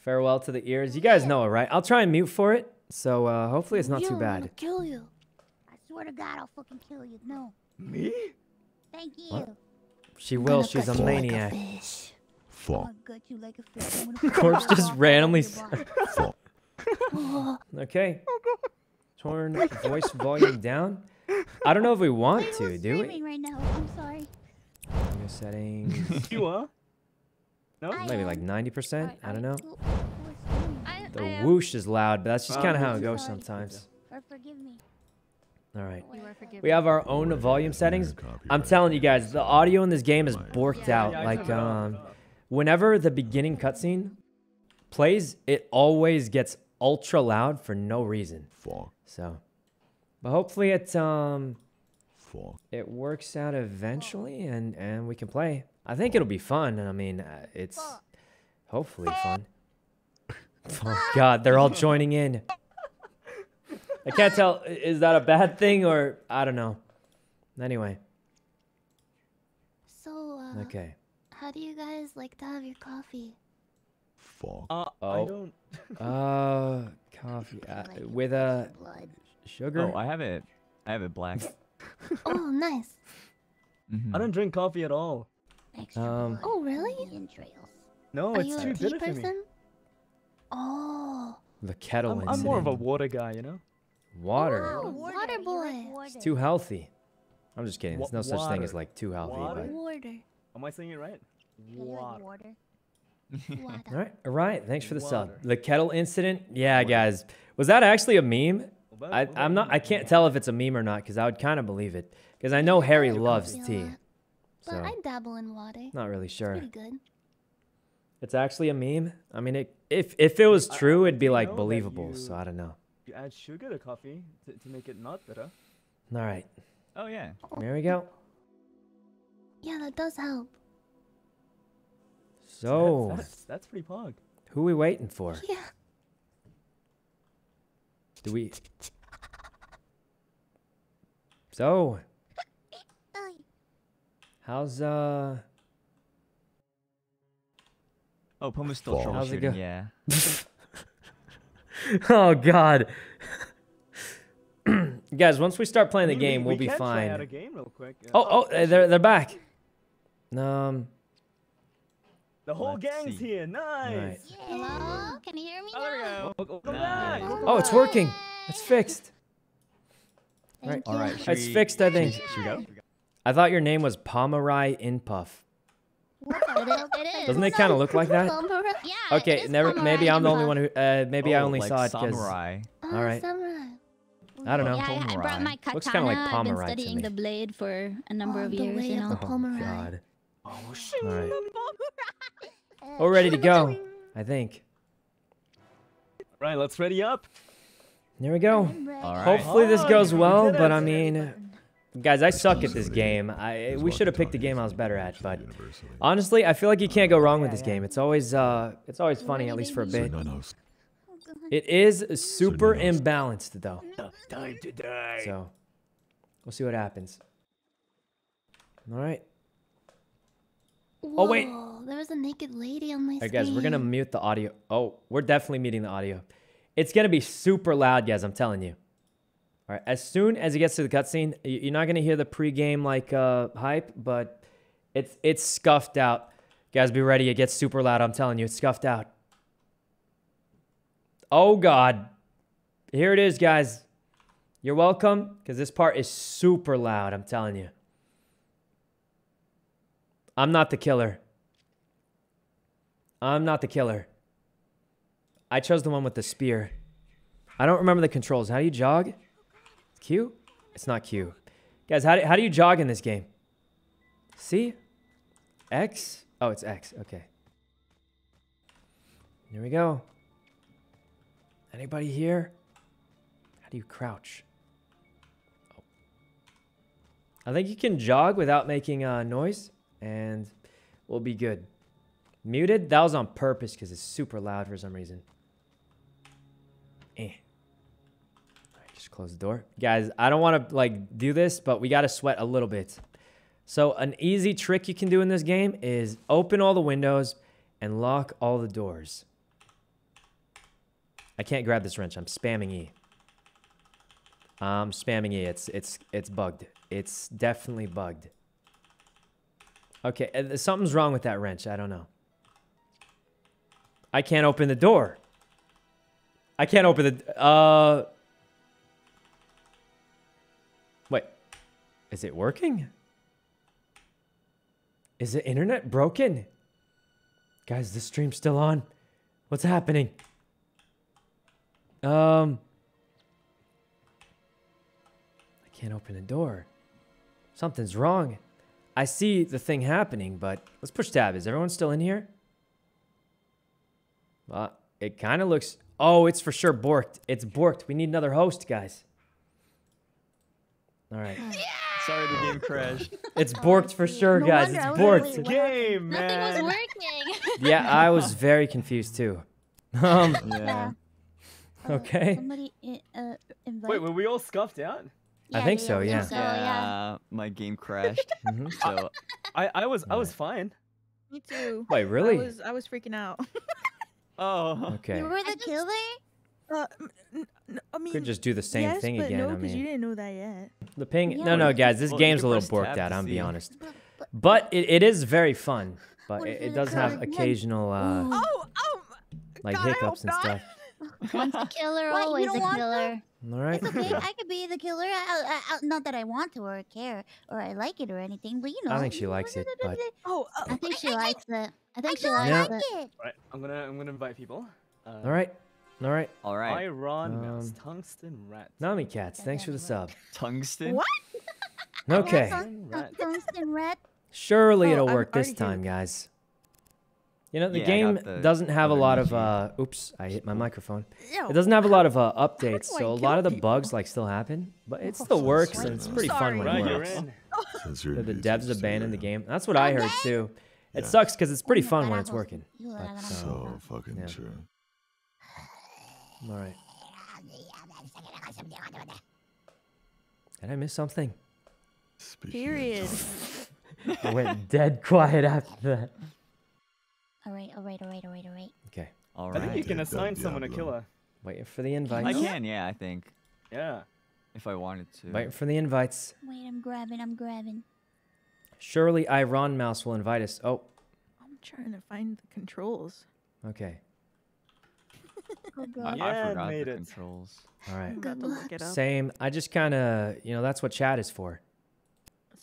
Farewell to the ears. You guys know it, right? I'll try and mute for it. So uh, hopefully it's not Yo, too I'm gonna bad. kill you. I swear to God, I'll fucking kill you. No. Me? Thank you. What? She I'm will. She's a gut like maniac. Fuck. gonna like a fish. I'm gonna put Corpse just randomly all over your body. Fuck. Oh, Okay. Turn voice volume down. I don't know if we want to, do we? right now? I'm sorry. Audio settings. You are? No? Maybe like 90%. Alright, I don't alright, know. who- who is screaming? I, The I am. whoosh is loud, but that's just Um, kind of how it goes sorry. sometimes. Or forgive me. All right. You are forgiven. We have our own volume settings. I'm telling you guys, the audio in this game is borked out. Like, turned it off, um, turned it off. whenever the beginning cutscene plays, it always gets ultra loud for no reason. So, but hopefully it um it works out eventually, and and we can play. I think it'll be fun. I mean, uh, it's hopefully fun. Oh God, they're all joining in. I can't tell. Is that a bad thing or I don't know. Anyway, so, uh, okay. how do you guys like to have your coffee? Fuck. Uh, I Oh. don't. Uh, coffee uh, Like with a blood. sugar. Oh, I have it. I have it black. oh, nice. Mhm. I don't drink coffee at all. Extra Um, Oh, really? in the entrails. No, Are it's too a tea bitter for me. Oh, the kettle I'm, I'm more of a water guy, you know? Water. Oh, Water, water you like boy. It's too healthy. I'm just kidding. There's Wa- no such thing as like too healthy. Water? But water. Am I saying it right? Yeah, you like Water. water. Water. all right, all right. Thanks for the sub. The kettle incident. Yeah, guys. Was that actually a meme? I, I'm not. I can't tell if it's a meme or not because I would kind of believe it because I know Harry loves tea. that. But So I dabble in water. not really sure. Pretty good. It's actually a meme. I mean, it, if if it was I- I true, it'd be like know that believable. So I don't know. You add sugar to coffee to, to make it not bitter. All right, Oh yeah. there we go. Yeah, that does help. So That's, that's, that's pretty pog. who we waiting for? Yeah. Do we? So, how's uh? Oh, Pomu's still Fall. How's it go? troubleshooting. Yeah. oh God. Guys, once we start playing the We- game, we, we'll be can Try fine. out a game real quick. Uh, Oh, oh, they're they're back. Um, the whole let's gang's see. here. Nice. Hello? Can you hear me Oh, now? go. Welcome Nice. back. oh, it's working. It's fixed. Thank All you. right. should It's we- fixed, I think. Should we go? I thought your name was Pomerai Inpuff. What? It is. Doesn't it kind of look like that? Yeah. Okay, is never. Maybe I'm the only one who. Uh, maybe I Oh, only like saw it because. samurai. Oh, All right. samurai. I don't know. Yeah, I, I brought my katana. Looks kinda like I've been studying the blade for a number Oh, of the years, way you of know. the Pomerai. God. Oh, shit. All right. We're ready to go. I think. All right, let's ready up. Here we go. I'm. All right. Hopefully this Oh, goes well, but. I mean, guys, I suck at this game. I we should have picked the game I was better at, but honestly, I feel like you can't go wrong with this game. It's always uh, it's always funny at least for a bit. So no, no, God. It is super imbalanced though, Time to die. so we'll see what happens. All right, Oh, wait. There was a naked lady on my all right, screen. guys, we're gonna mute the audio. Oh, we're definitely muting the audio. It's gonna be super loud, guys. I'm telling you. All right, as soon as it gets to the cutscene, you're not gonna hear the pregame like uh, hype, but it's it's scuffed out. Guys, be ready. It gets super loud. I'm telling you, it's scuffed out. Oh God, here it is, guys. You're welcome, because this part is super loud. I'm telling you. I'm not the killer. I'm not the killer. I chose the one with the spear. I don't remember the controls. How do you jog? Q? It's not Q. Guys, how do, how do you jog in this game? C? X? Oh, it's X. Okay. Here we go. Anybody here? How do you crouch? Oh. I think you can jog without making a noise, and we'll be good. Muted? That was on purpose because it's super loud for some reason. Eh. Just close the door. Guys, I don't want to like do this, but we got to sweat a little bit. So an easy trick you can do in this game is open all the windows and lock all the doors. I can't grab this wrench. I'm spamming E. I'm spamming E. It's it's it's bugged. It's definitely bugged. Okay, something's wrong with that wrench. I don't know. I can't open the door. I can't open the uh Is it working? Is the internet broken? Guys, the stream's still on. What's happening? Um I can't open the door. Something's wrong. I see the thing happening, but let's push tab. Is everyone still in here? Uh, it kind of looks. Oh, it's for sure borked. It's borked. We need another host, guys. All right. Sorry, the game crashed. It's borked for sure, No guys. It's borked. wait, what Game, Nothing was working. Yeah, I was very confused too. Um, Yeah. Uh, Okay. Somebody uh, invite. Wait, were we all scuffed out? I think so, yeah. So, yeah. yeah, my game crashed. mhm. So I, I was I was fine. Me too. Wait, really? I was I was freaking out. oh, Okay. You were the killer? Uh, m- n- n- I mean, Could just do the same yes, thing but again. No, I because you mean, didn't know that yet. the ping. Yeah. No, no, guys. This Well, game's a little borked tab out. I'm be honest. But, but, But it, it is very fun. But it, it does have killer? occasional uh, Oh, oh, like God, hiccups and not. stuff. Once a killer, What, always a killer. All right. It's okay. I could be the killer. I, I, I, not that I want to or care or I like it or anything, but you know. I think she likes it, but oh, uh, I think she likes it. I think she likes Yeah. it. like it. Right, I'm gonna I'm gonna invite people. Uh, all right, all right. all right. Iron Mouse, Um, tungsten rat. Nami cats, thanks for the sub. Tungsten. What? Okay, Tungsten rat. Tungsten red. surely Oh, it'll I'm work this time, here. guys. You know the Yeah, game the doesn't have a other lot of uh. Oops, I hit my microphone. Yo, It doesn't have a lot of uh, updates, so a lot of the people? bugs like still happen, but it Oh, still so works sweet. and it's pretty fun when it works. in. The, the devs abandoned the game. That's what I heard too. It Yeah. sucks because it's pretty Oh fun when it's working. You But, are uh, So fucking Yeah. true. All right. Did I miss something? Period. It went dead quiet after that. Alright, alright, alright, alright, alright. Okay. All I think you can Del assign someone a killer. Waiting for the invites. I can, yeah, I think, Yeah. if I wanted to. Waiting for the invites. Wait, I'm grabbing, I'm grabbing. Surely Iron Mouse will invite us. Oh, I'm trying to find the controls. okay. Oh I. Yeah, I forgot made the it. controls. All right. I'm to look it up. Same. I just kind of, you know, that's what chat is for.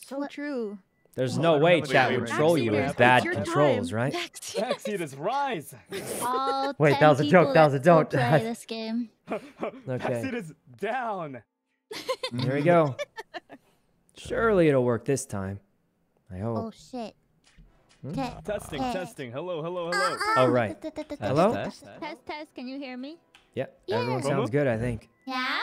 So What- true. There's Well, no way chat Wait, would troll you with bad controls, time. right? Backseaters rise. All Wait, 10 that was a joke, people that was a joke. Play this game. Backseaters down. There we go. Surely it'll work this time. I hope. Oh shit. Hmm? Testing, testing. Hello, hello, hello. Oh, right. te- te- te- te- Hello? Test? Test, test. Can you hear me? Yeah, Yeah. everyone sounds good, I think. Yeah?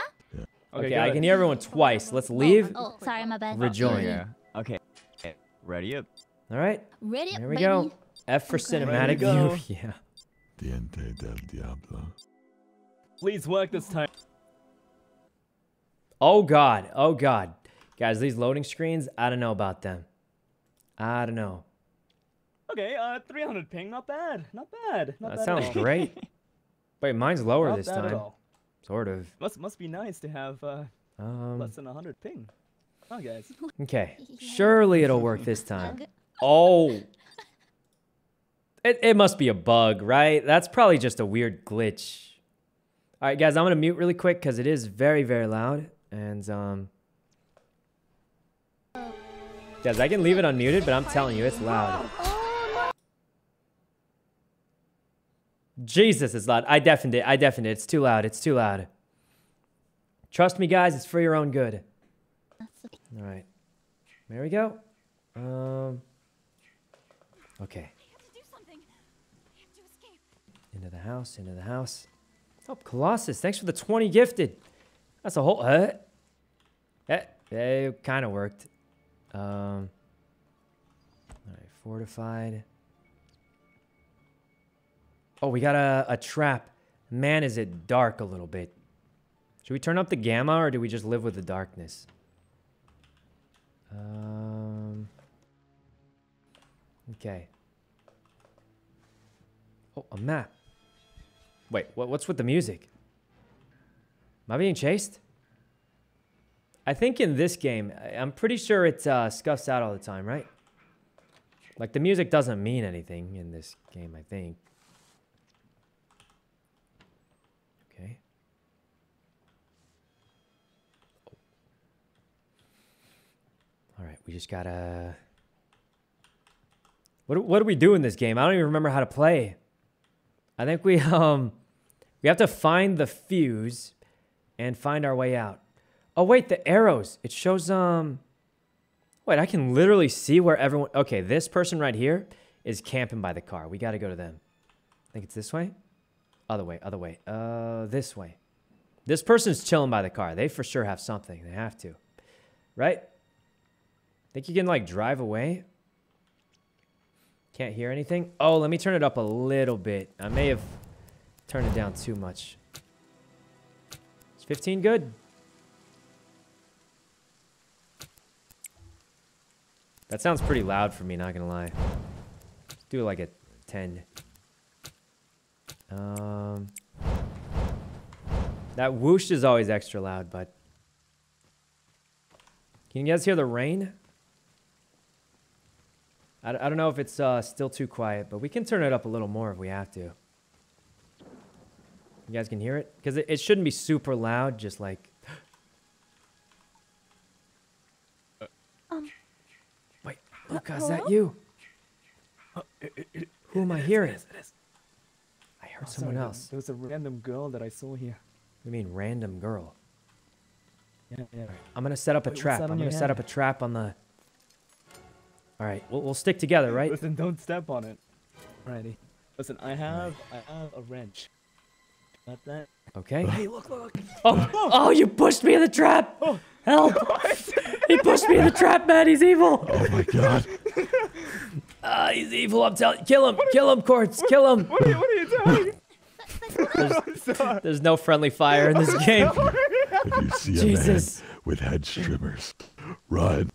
Okay, I can hear everyone twice. Let's leave. Oh, sorry, my bad. Rejoin. Yeah. Okay. okay. Ready up. All right, Ready, up, Here we baby. go. F for Okay. cinematic go. view. Yeah. Diente del Diablo. Please work this time. Oh God. Oh God. Guys, these loading screens, I don't know about them. I don't know. Okay, uh, 300 ping. Not bad. Not bad. Not That bad sounds great. Wait, mine's lower Not this bad at time. all. Sort of. Must must be nice to have uh, Um. less than 100 ping. Huh, guys? Okay. Surely it'll work this time. Oh. It, it must be a bug, right? That's probably just a weird glitch. All right, guys, I'm going to mute really quick because it is very, very loud. And, um... Guys, I can leave it unmuted, but I'm telling you, it's loud. Jesus, it's loud. I deafened it. I deafened it. It's too loud. It's too loud. Trust me, guys. It's for your own good. All right. There we go. Um. Okay. Into the house. Into the house. Oh, Colossus! Thanks for the twenty gifted. That's a whole. Uh, eh, it kind of worked. Um. All right. Fortified. Oh, we got a, a trap. Man, is it dark a little bit. Should we turn up the gamma or do we just live with the darkness? Um. Okay. Oh, a map. Wait, what, what's with the music? Am I being chased? I think in this game, I'm pretty sure it uh, scuffs out all the time, right? Like the music doesn't mean anything in this game, I think. Okay. All right, we just gotta. What what do we do in this game? I don't even remember how to play. I think we um we have to find the fuse and find our way out. Oh wait, the arrows. It shows um. Wait, I can literally see where everyone. Okay, this person right here is camping by the car. We got to go to them. I think it's this way. Other way, other way. Uh, this way. This person's chilling by the car. They for sure have something. They have to, right? Think you can like drive away? Can't hear anything? Oh, let me turn it up a little bit. I may have turned it down too much. Is 15 good? That sounds pretty loud for me, not gonna lie. Let's do like a 10. Um, that whoosh is always extra loud, but can you guys hear the rain? I, I don't know if it's uh, still too quiet, but we can turn it up a little more if we have to. You guys can hear it? Because it, it shouldn't be super loud, just like. Um, Wait, Luca, is that you? Who am I hearing? I heard Oh, someone sorry, else. There was a random girl that I saw here. You mean random girl? Yeah, yeah. I'm gonna set up a Wait, trap. I'm gonna your set up a trap on the. All right, we'll, we'll stick together, right? Listen, don't step on it. Alrighty. Listen, I have I have a wrench. Got that? Okay. Hey, look, look. Oh, oh, you pushed me in the trap! Oh. Help! he pushed me in the trap, man. He's evil. Oh my god. Ah, he's evil. I'm telling. Kill him! Kill him, Quartz! Kill him! What are you, what are you doing? There's, there's no friendly fire in this game. If you see a man Jesus. with head trimmers, run.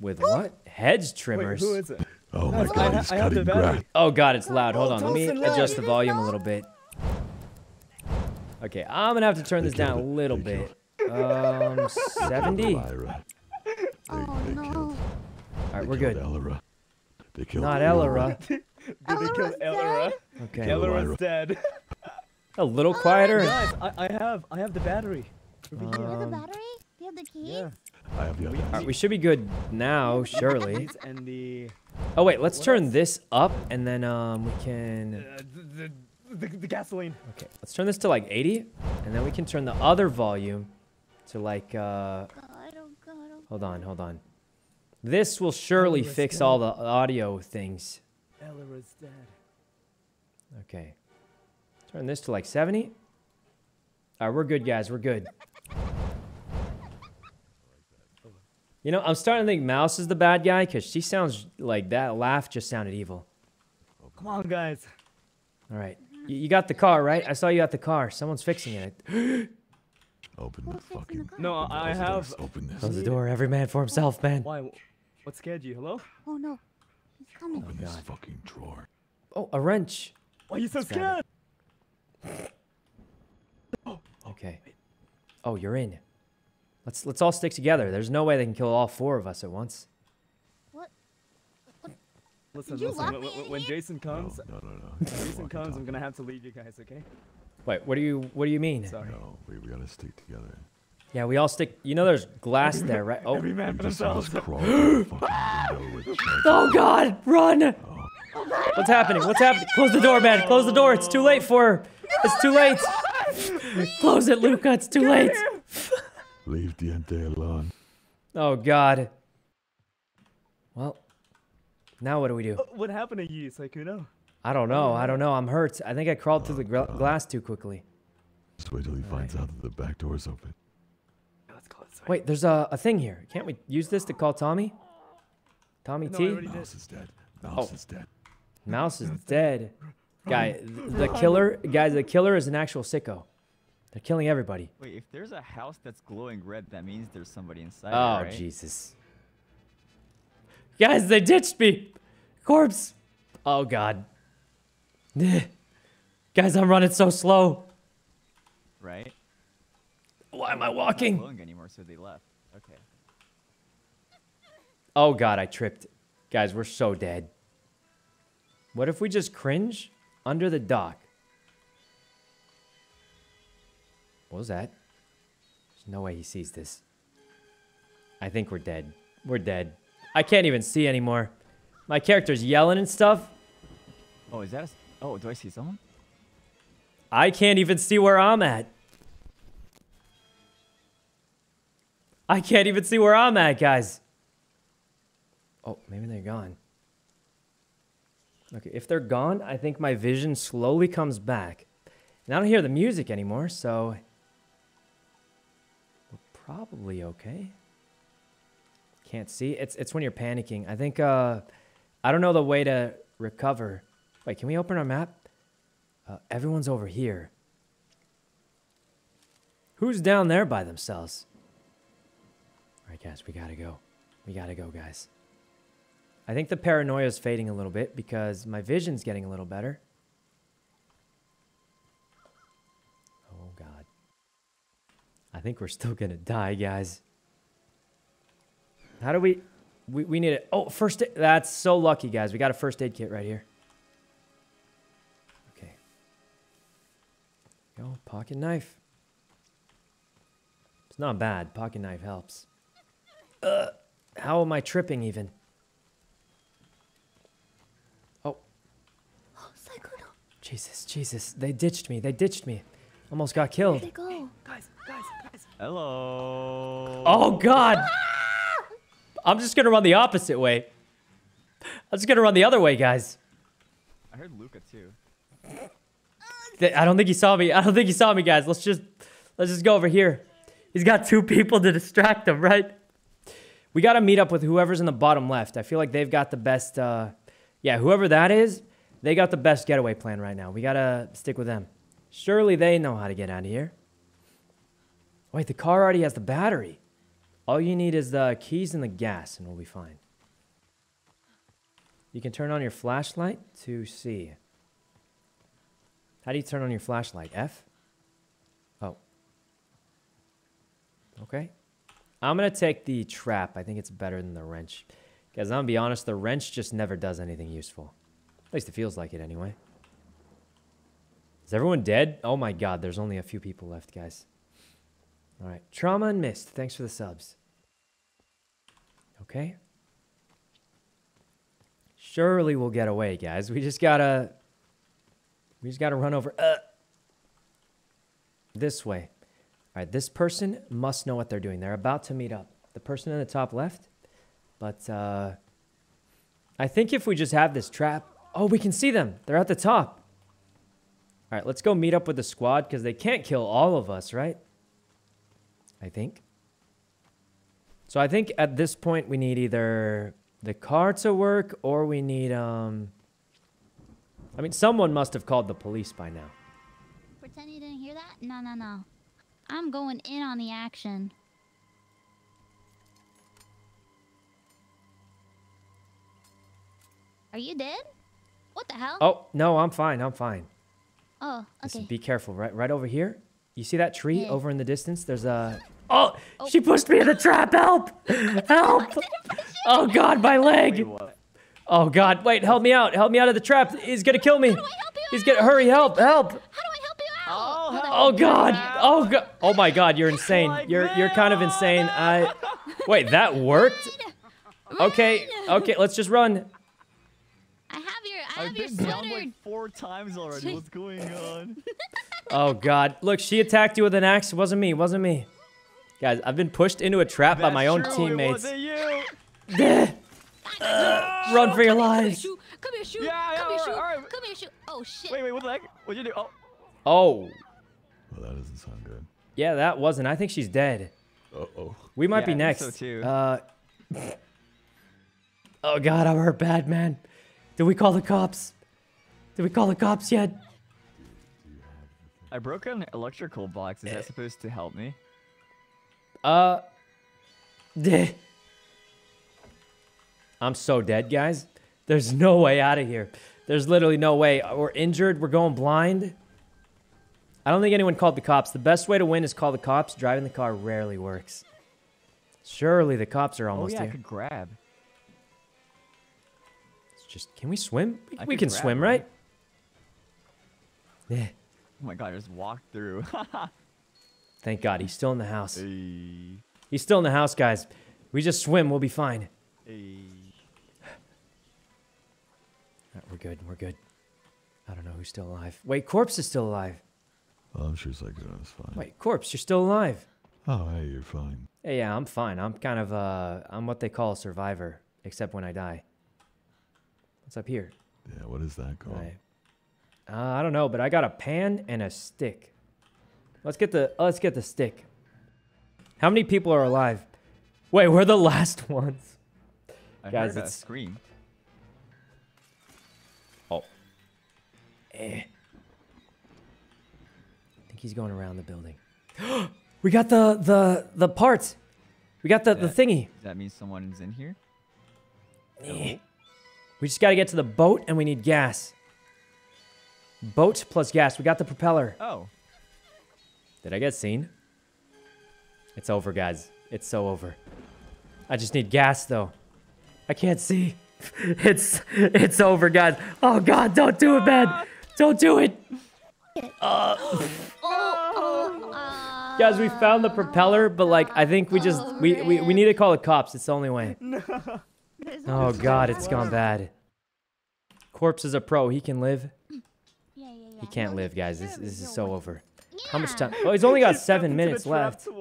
With what? Hedge Wait, trimmers. who is it? Oh my god, ha- he's I cutting grass. Oh god, it's loud. Hold on, let me adjust the volume a little bit. Okay, I'm gonna have to turn this down a little bit. Um, 70. All Oh no. killed. right, they we're good. Elira. They killed Not Elira. Elira. Did they kill Elira's Elira? Okay, Kill- dead. a little quieter. Guys, I, I have I have the battery. Over Do here. you have the Um, battery? Do you have the key? Yeah. I have the other. All right, we should be good now, surely. And the Oh wait, let's What turn else? this up and then um we can. uh, the, the, the, the gasoline. Okay, let's turn this to like 80, and then we can turn the other volume to like uh. God, oh God, oh Hold on, hold on. This will surely Elira's fix dead. all the audio things. Elira's dead. Okay. Turn this to like 70. All right, we're good, guys. We're good. You know, I'm starting to think Mouse is the bad guy because she sounds like that laugh just sounded evil. Oh, come on, guys. All right. You, you got the car, right? I saw you at the car. Someone's fixing it. Open the fixing fucking. the car? No, I have. doors. Open this. Close the door. Every man for himself, man. Why? What scared you? Hello? Oh no. He's coming. Open this oh, fucking drawer. Oh, a wrench. Why are you so grab scared? Okay. Oh, you're in. Let's let's all stick together. There's no way they can kill all four of us at once. What? Listen, Did you listen. lock When, me when- when? Jason comes, no, no, no. no. when Jason comes, I'm gonna have to leave you guys. Okay? Wait, what do you what do you mean? Sorry. No, we, we gotta stick together. Yeah, we all stick. You know, there's glass there, right? Oh, Every man for We just themselves. crawl through the fucking window with chance. oh God, run! Oh. What's happening? What's happening? Close the door, man. Close the door. It's too late for her. It's too late. Close it, Luca. It's too late. Leave Diente alone. Oh God. Well, now what do we do? Uh, What happened to you, Sykkuno? I don't know. I don't know. I'm hurt. I think I crawled through the gla- glass too quickly. Just wait till he finds out that the back door's open. Let's go this way. Wait, there's a, a thing here. Can't we use this to call Tommy? Tommy No, I T? already- did. Mouse is dead. Mouse Oh. is dead. Mouse is dead. Guy, the killer, guys, the killer is an actual sicko. They're killing everybody. Wait, if there's a house that's glowing red, that means there's somebody inside. Oh, right? Jesus. Guys, they ditched me. Corpse. Oh, God. Guys, I'm running so slow. Right? Why am I walking? glowing anymore, so they left. Okay. Oh, God, I tripped. Guys, we're so dead. What if we just cringe under the dock? What was that? There's no way he sees this. I think we're dead. We're dead. I can't even see anymore. My character's yelling and stuff. Oh, is that a? Oh, do I see someone? I can't even see where I'm at. I can't even see where I'm at, guys. Oh, maybe they're gone. Okay, if they're gone, I think my vision slowly comes back. And I don't hear the music anymore, so probably okay. Can't see. It's it's when you're panicking. I think uh I don't know the way to recover. Wait, can we open our map? Uh, everyone's over here. Who's down there by themselves? All right, guys, we gotta go. We gotta go, guys. I think the paranoia is fading a little bit because my vision's getting a little better. I think we're still gonna die, guys. How do we. We, we need it. Oh, first aid. That's so lucky, guys. We got a first aid kit right here. Okay. Go, pocket knife. It's not bad. Pocket knife helps. Uh, how am I tripping even? Oh, Oh, Sykkuno, Jesus, Jesus. They ditched me. They ditched me. Almost got where'd killed. they go? Guys, guys, guys. Hello. Oh, God. I'm just going to run the opposite way. I'm just going to run the other way, guys. I heard Luca too. I don't think he saw me. I don't think he saw me, guys. Let's just let's just go over here. He's got two people to distract him, right? We got to meet up with whoever's in the bottom left. I feel like they've got the best. Uh, yeah, whoever that is, they got the best getaway plan right now. We got to stick with them. Surely they know how to get out of here. Wait, the car already has the battery. All you need is the keys and the gas, and we'll be fine. You can turn on your flashlight to see. How do you turn on your flashlight? F? Oh. Okay. I'm going to take the trap. I think it's better than the wrench. Because I'm going to be honest, the wrench just never does anything useful. At least it feels like it anyway. Is everyone dead? Oh my god, there's only a few people left, guys. Alright. Trauma and Mist, thanks for the subs. Okay. Surely we'll get away, guys. We just gotta... We just gotta run over... Uh, this way. Alright, this person must know what they're doing. They're about to meet up. The person in the top left. But, uh... I think if we just have this trap... Oh, we can see them. They're at the top. All right, let's go meet up with the squad because they can't kill all of us, right? I think. So I think at this point we need either the car to work or we need, um... I mean, someone must have called the police by now. Pretend you didn't hear that? No, no, no. I'm going in on the action. Are you dead? What the hell? Oh, no, I'm fine. I'm fine. Oh, Listen, okay. be careful. Right, right over here. You see that tree Yeah. over in the distance? There's a. Oh, oh, she pushed me in the trap. Help! Help! Oh God, my leg. Oh God, wait, help me out. Help me out of the trap. He's gonna kill me. He's gonna hurry. Help! Help! Oh God! Oh God! Oh my God! You're insane. You're you're kind of insane. I. Wait, that worked. Okay. Okay. Let's just run. I have your, I I've have your been down like four times already. What's going on? Oh God! Look, she attacked you with an axe. It wasn't me. It wasn't me. Guys, I've been pushed into a trap by my own That's true, it teammates. wasn't you. Run for your lives. Shoot, come here, shoot. Yeah, yeah, come here, alright, shoot. alright. Come here, shoot. Oh shit. Wait, wait, what the heck? What'd you do? Oh, Oh, Well, that doesn't sound good. yeah, that wasn't. I think she's dead. Uh oh. We might Yeah, be I next. think so too. Uh. Oh God, I'm hurt bad, man. Did we call the cops? Did we call the cops yet? I broke an electrical box. Is that supposed to help me? Uh. I'm so dead, guys. There's no way out of here. There's literally no way. We're injured. We're going blind. I don't think anyone called the cops. The best way to win is call the cops. Driving the car rarely works. Surely the cops are almost Oh almost yeah, I could grab. It's just, can we swim? We, we can swim, right? right? Yeah. Oh my god, I just walked through. Thank God, he's still in the house. hey, He's still in the house, guys. We just swim. We'll be fine. hey. All right, we're good. We're good. I don't know who's still alive. Wait, Corpse is still alive. Well, I'm sure Psycho's fine. Wait, Corpse, you're still alive. Oh, hey, you're fine. Hey, yeah, I'm fine. I'm kind of, uh, I'm what they call a survivor, except when I die. What's up here? Yeah, what is that called? Right. Uh, I don't know, but I got a pan and a stick. Let's get the, let's get the stick. How many people are alive? Wait, we're the last ones. I Guys, heard a scream. Oh. Eh. I think he's going around the building. we got the the the parts. We got the the thingy. That means someone's in here? Eh. We just got to get to the boat and we need gas. Boat plus gas. We got the propeller. Oh, Did I get seen? It's over, guys. It's so over. I just need gas though. I can't see. It's it's over, guys. Oh God! Don't do it, man. Don't do it. Oh, oh, uh, Guys, we found the propeller, but like I think we just Oh, we, we we need to call the cops. It's the only way. There's Oh god, it's gone bad. Corpse is a pro. He can live. yeah, yeah, yeah. He can't live, guys. This this is so what- over. How much time? Oh, he's only got seven minutes left.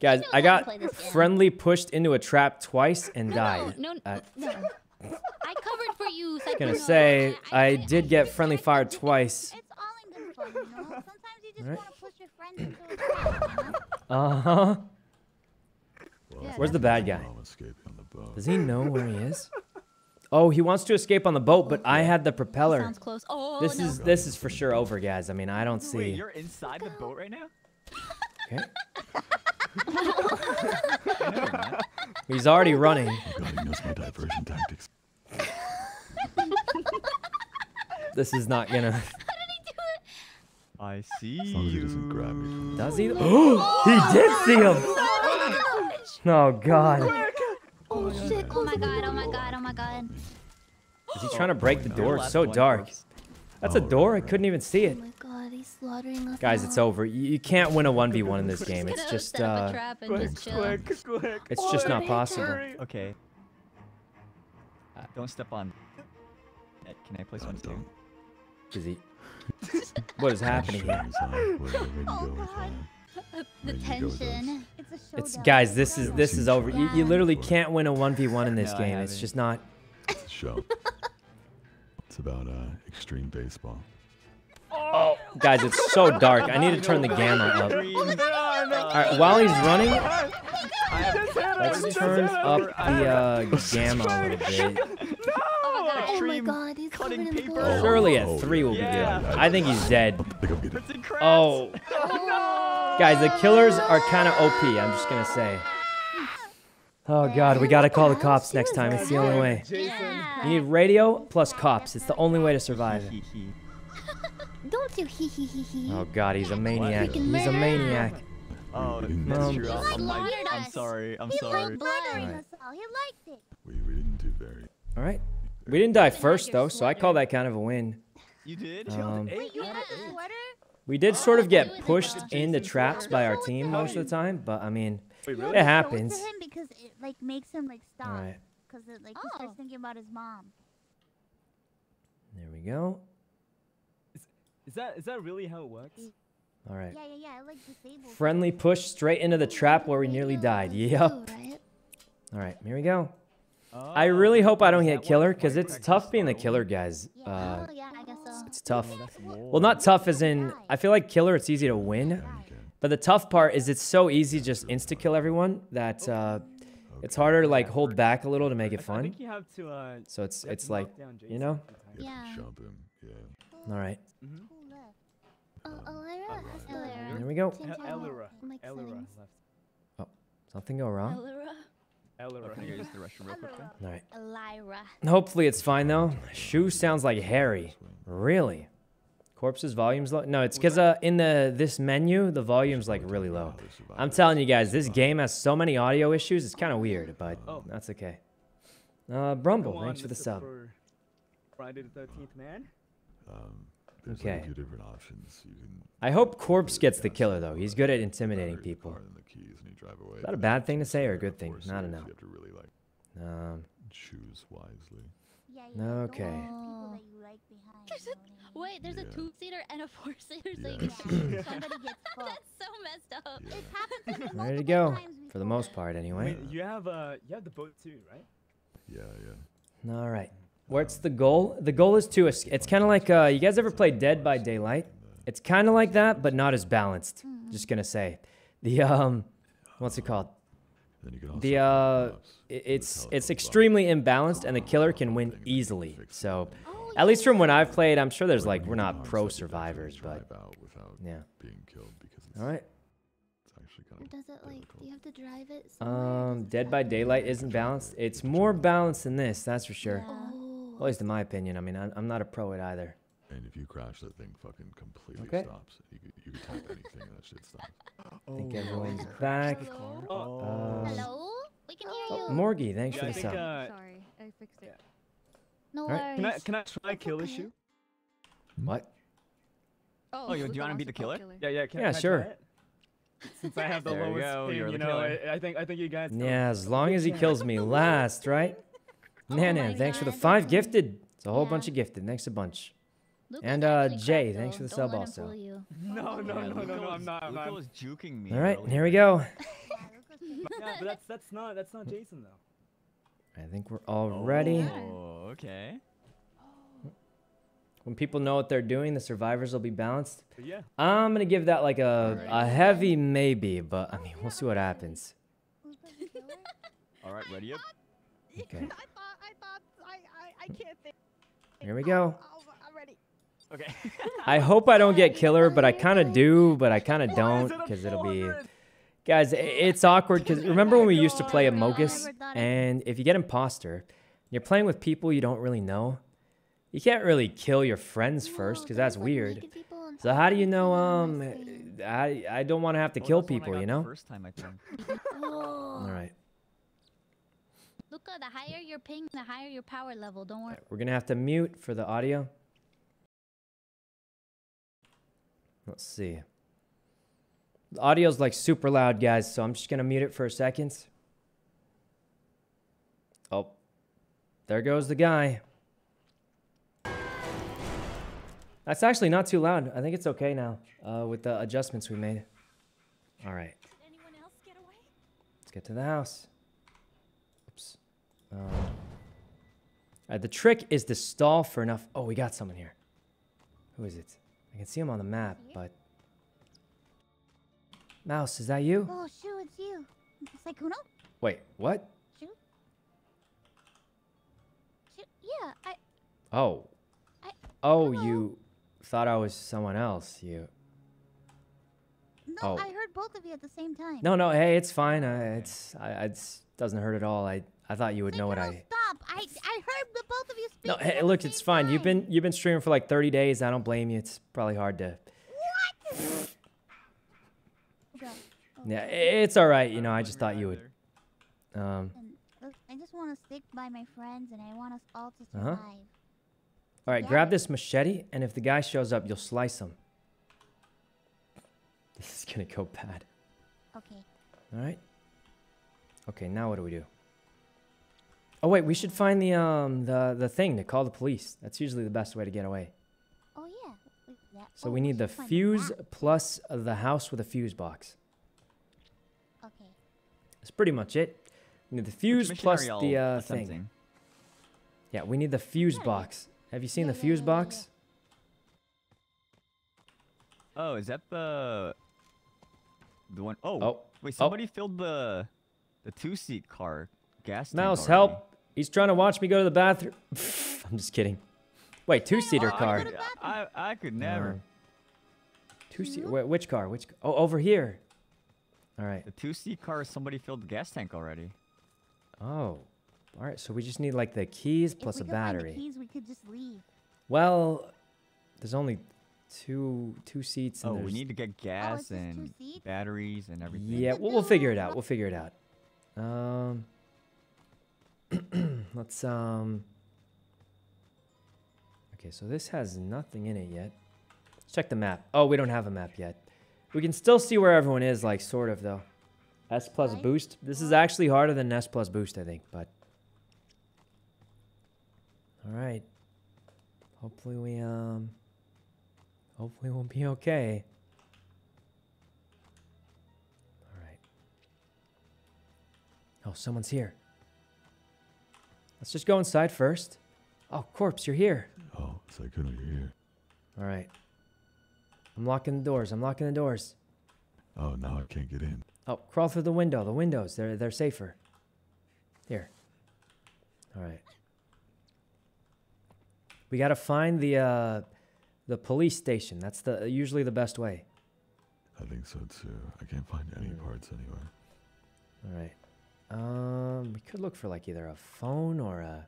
Guys, I got play this game. friendly pushed into a trap twice and No, died. no, no, Uh, no. I covered for you. gonna say I I did get friendly I fire did- twice. It's all in you know. Sometimes you just Right. want to push your friends into a trap, you know? Uh huh. Well, Yeah, Where's the bad guy? I'm escaping on the. Does he know where he is? Oh, he wants to escape on the boat, but I had the propeller. Sounds close. Oh, This no. is this is for sure over, guys. I mean, I don't see. Wait, see. you're inside the boat right now? Okay. Know, He's already running. God, he knows my diversion tactics. This is not gonna. I see As long as he doesn't grab me Does he? Oh, he did see him. Oh, oh god. Oh shit! Oh my god, oh my god, oh my god. Is he trying to break the door? It's so dark. That's a door. I couldn't even see Oh it. god, us. Guys, it's over. You, you can't win a 1v1 in this game. It's just set up a uh Quick, just quick, quick. it's just not possible. Okay. Uh, don't step on. Can I place one too? Is he What is happening here? it's on. Where- where you Oh, God. That. The There you go, Dust. tension. It's a showdown. It's guys, this is this is over. You, you literally can't win a 1v1 in this No, game. It's just not It's a show. it's about uh, extreme baseball. Oh, guys, it's so dark. I need to turn the gamma up. All right, while he's running, let's turn up the uh, gamma a little bit. Oh my god. Oh my Extreme god, he's cutting covered in paper. Surely at Oh, three will be good. I think he's dead. Pick up, get it. Printing crabs. Oh, guys, the killers are kind of OP. I'm just gonna say. Oh God, we gotta call the cops next time. It's the only way. You need radio plus cops. It's the only way to survive. Hee hee. Don't you hee hee hee hee. Oh God, he's a maniac. He's a maniac. Oh, We didn't that's Um, true. I'm, I'm, I'm sorry. I'm He sorry. liked slaughtering Alright. us all. He liked it. We, we didn't do very. All right. We didn't die first though, so I call that kind of a win. You did? Um, Wait, you had a sweater? we did sort of Oh, get you and pushed the into traps by our team most of the time, but I mean, Wait, really? it happens. to him because it like makes him like stop. All right, Because it like he Oh. starts thinking about his mom. there we go. Is that is that really how it works? All right. Yeah, yeah, yeah. It like disables. him. Friendly push straight into the trap where we nearly died. Yep. All right, here we go. I really hope I don't get killer because it's tough being the killer, guys. Uh, oh, yeah, I guess so. it's tough. Well, not tough as in I feel like killer. It's easy to win, Yeah, you can. but the tough part is it's so easy just insta kill everyone that uh, it's harder to like hold back a little to make it I fun. think you have to. Uh, So it's it's like you know. a few times. You have Yeah. to jump him. Yeah. All right, Who left? Oh, Elira has the Elira. here we go. Change El- our Elira. mic Elira settings. left. Something go wrong? Elira. Elira. Can I use the restroom real quick? All right. Elira. Hopefully it's fine though. Shoe sounds like Harry. Really? Corpses volumes low? No, it's because uh in the this menu the volume's like really low. I'm telling you guys, this game has so many audio issues. It's kind of weird, but Oh. that's okay. Uh, Brumble, thanks for the Mr. sub. Friday the Thirteenth Man. Um, there's Okay. like a few different options. You can. I hope Corpse gets the killer though. He's good at intimidating people. car and the keys and you drive away. Is that a bad thing to say or a good thing? I don't saves, know. You have to really like Um, choose wisely. Yeah, yeah. Okay. want people that you like behind. There's a- know what I mean? Wait, there's a two-seater and a four-seater. So Yeah. you Yeah, somebody gets. That's so messed up. Yeah. It's happened ready to go for the most part anyway. Wait, you have uh, you have the boat too, right? Yeah, yeah. All right. What's the goal? The goal is to. It's kind of like uh, you guys ever play Dead by Daylight? It's kind of like that, but not as balanced. Just gonna say, the um, what's it called? Then you can also The uh, up it's telephone it's box. extremely imbalanced, and the killer can win easily. So, at least from when I've played, I'm sure there's like we're not pro survivors, but without yeah. being killed because it's, All right. it's actually kind of Does it like? Do you have to drive it? Um, Dead by Daylight isn't balanced. It's more balanced than this, that's for sure. Oh. At least in my opinion. I mean, I'm, I'm not a pro at either. And if you crash, that thing fucking completely Okay. stops. You could, you could tap anything and that shit stops. I think everyone's back. Hello? Oh, Hello? We can hear you. Oh, Morgie, thanks Yeah, for I the think, sub. uh, Sorry, I fixed it. No Alright. worries. can I can I try kill this okay. shoe? what? Oh, you- do you wanna be the call killer? Yeah, yeah. Can, Yeah, can sure. Since I have the There you lowest go, ping, you're you the know. I, I think I think you guys. Yeah, as long as he kills me last, right? Oh Nan my Nan, thanks for the five gifted. It's a whole Yeah. bunch of gifted. Thanks a bunch. Luca's And, uh, Jay, cracked, thanks for the Don't sub also. fool. No, no, Yeah, no, no, no. I'm not. I'm Luca was juking me. All right, earlier. here we go. Yeah, Luca's pretty Yeah, but that's that's not that's not Jason though. I think we're all ready. Oh, okay. When people know what they're doing, the survivors will be balanced. Yeah. I'm gonna give that like a, a heavy maybe, but I mean, we'll see what happens. Luca's a killer? All right, ready up. Okay. I can't think. Here we go. Oh, I'm ready. Okay. I hope I don't get killer, but I kind of do, but I kind of don't because it'll be. Guys, it's awkward because remember when we used to play Amogus, and if you get imposter, you're playing with people you don't really know. You can't really kill your friends first because that's weird. So how do you know? Um, I I don't want to have to Oh, kill that's the one I people, you know. First time I think. All right, Luca, the higher your ping, the higher your power level. Don't worry. we're gonna have to mute for the audio. Let's see. The audio's like super loud, guys, so I'm just gonna mute it for a second. Oh, there goes the guy. That's actually not too loud. I think it's okay now uh, with the adjustments we made. All right. Let's get to the house. Um, right, the trick is to stall for enough. Oh, we got someone here. Who is it? I can see him on the map, but. Mouse, is that you? Oh, shoot, it's you. Sykkuno? Wait, what? Shoot. Shoot. Yeah, I. Oh. I- Oh, hello? you thought I was someone else. You. No, Oh. I heard both of you at the same time. No, no. Hey, it's fine. I, it's. I, it's doesn't hurt at all. I. I thought you would know what I. Stop! I I heard the both of you speak. No, hey, look, it's fine. You've been you've been streaming for like 30 days. I don't blame you. It's probably hard to. What? Yeah, it's all right. You know, I just thought you would. Um. I just want to stick by my friends, and I want us all to Uh-huh. survive. All right, Yeah. grab this machete, and if the guy shows up, you'll slice him. This is gonna go bad. Okay. All right. Okay, now what do we do? Oh wait, we should find the um the the thing to call the police. That's usually the best way to get away. Oh yeah. Wait, that- So oh, we need the fuse map. plus the house with a fuse box. Okay. That's pretty much it. We need the fuse plus the uh, thing. Yeah, we need the fuse box. Have you seen Yeah, the yeah, fuse yeah, yeah, box? Oh, is that the the one oh Oh, wait, oh. somebody filled the the two seat car gas. tank Mouse, already. help! He's trying to watch me go to the bathroom. I'm just kidding. Wait, two seater Oh, car. could- I, I could never. Um, two-seater. Wait, which car? Which? Oh, over here. All right. The two seat car, is somebody filled the gas tank already. Oh, all right. So we just need like the keys If plus we a could find the battery. keys, we could just leave. Well, there's only two two seats. And Oh, we need to get gas just two and batteries and everything. Yeah, we'll, we'll figure it out. We'll figure it out. Um, let's um. Okay, so this has nothing in it yet. Let's check the map. Oh, we don't have a map yet. We can still see where everyone is, like sort of though. S plus boost. This is actually harder than S plus boost, I think. But all right. Hopefully we um. Hopefully we'll be okay. All right. Oh, someone's here. Let's just go inside first. Oh, corpse, you're here. Oh, Sykkuno, you're here. All right. I'm locking the doors. I'm locking the doors. Oh, now I can't get in. Oh, crawl through the window. The windows. They're they're safer. Here. All right. We gotta find the uh, the police station. That's the usually the best way. I think so too. I can't find any parts anywhere. All right. Um, we could look for like either a phone or a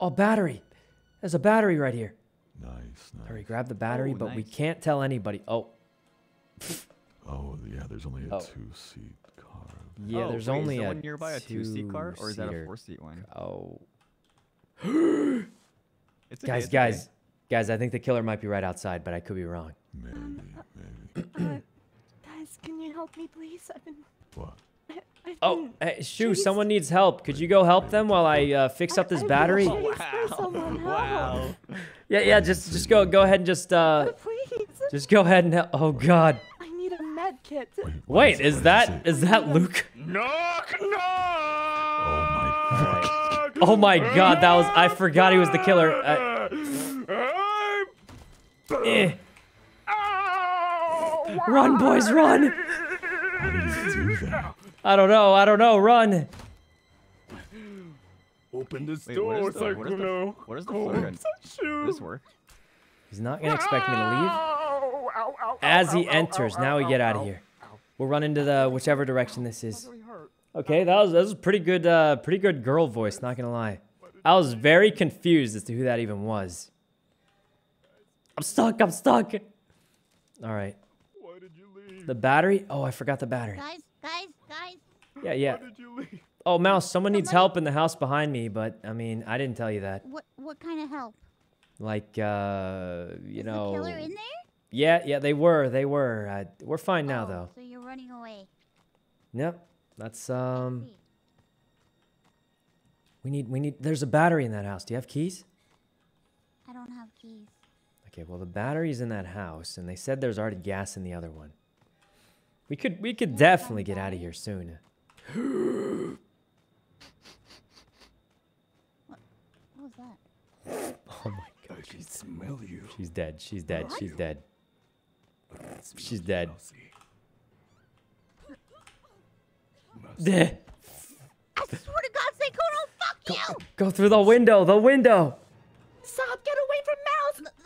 oh battery. There's a battery right here. Nice, nice. Hurry, grab the battery, Oh, but we can't tell anybody. Oh, Oh, yeah, there's only a Oh. two-seat car. yeah. Oh, there's wait, only is the a one nearby a two seat car or is that a four seat one? Oh, It's okay, guys, it's okay. guys, guys! I think the killer might be right outside, but I could be wrong. Maybe, maybe. Uh, guys, can you help me, please? I've been. What? I, I've Oh, been hey, Shoo, chased- someone needs help. Could you go help them while I uh, fix up this I've battery? chased by someone. Help. Wow. Yeah, yeah. Just, just go, go ahead and just, uh, Please. just go ahead and. Oh God. I need a med kit. Wait, is Wait, it- is what it that say? is that Luke? Knock, knock! Oh my god. Oh my God, that was. I forgot he was the killer. Uh, eh. Run, boys, run! How did you do that? I don't know. I don't know. Run. Open this Wait, door, what is the, what is the, Sykkuno. what is the floor gun? Does this work? He's not gonna expect me to leave. As he enters, now we get out of here. We'll run into the whichever direction this is. Okay, that was that was a pretty good, uh, pretty good girl voice. Not gonna lie, I was very confused as to who that even was. I'm stuck. I'm stuck. All right. Why did you leave? The battery. Oh, I forgot the battery. Guys, guys, guys. Yeah, yeah. Why did you leave? Oh, Mouse, someone needs help in the house behind me, but I mean, I didn't tell you that. What what kind of help? Like, uh, you Is know. the killer in there? Yeah, yeah, they were. They were. Uh, we're fine now, Oh, though. So you're running away. Yep. That's um. We need. We need. There's a battery in that house. Do you have keys? I don't have keys. Okay. Well, the battery's in that house, and they said there's already gas in the other one. We could. We could Yeah, definitely get out of here soon. What was that? Oh my I can smell you. She's dead. She's dead. She's dead. She's dead. Mousy. I swear to God, Sykkuno, fuck you! Go through the window. The window. Stop! Get away from Mouse!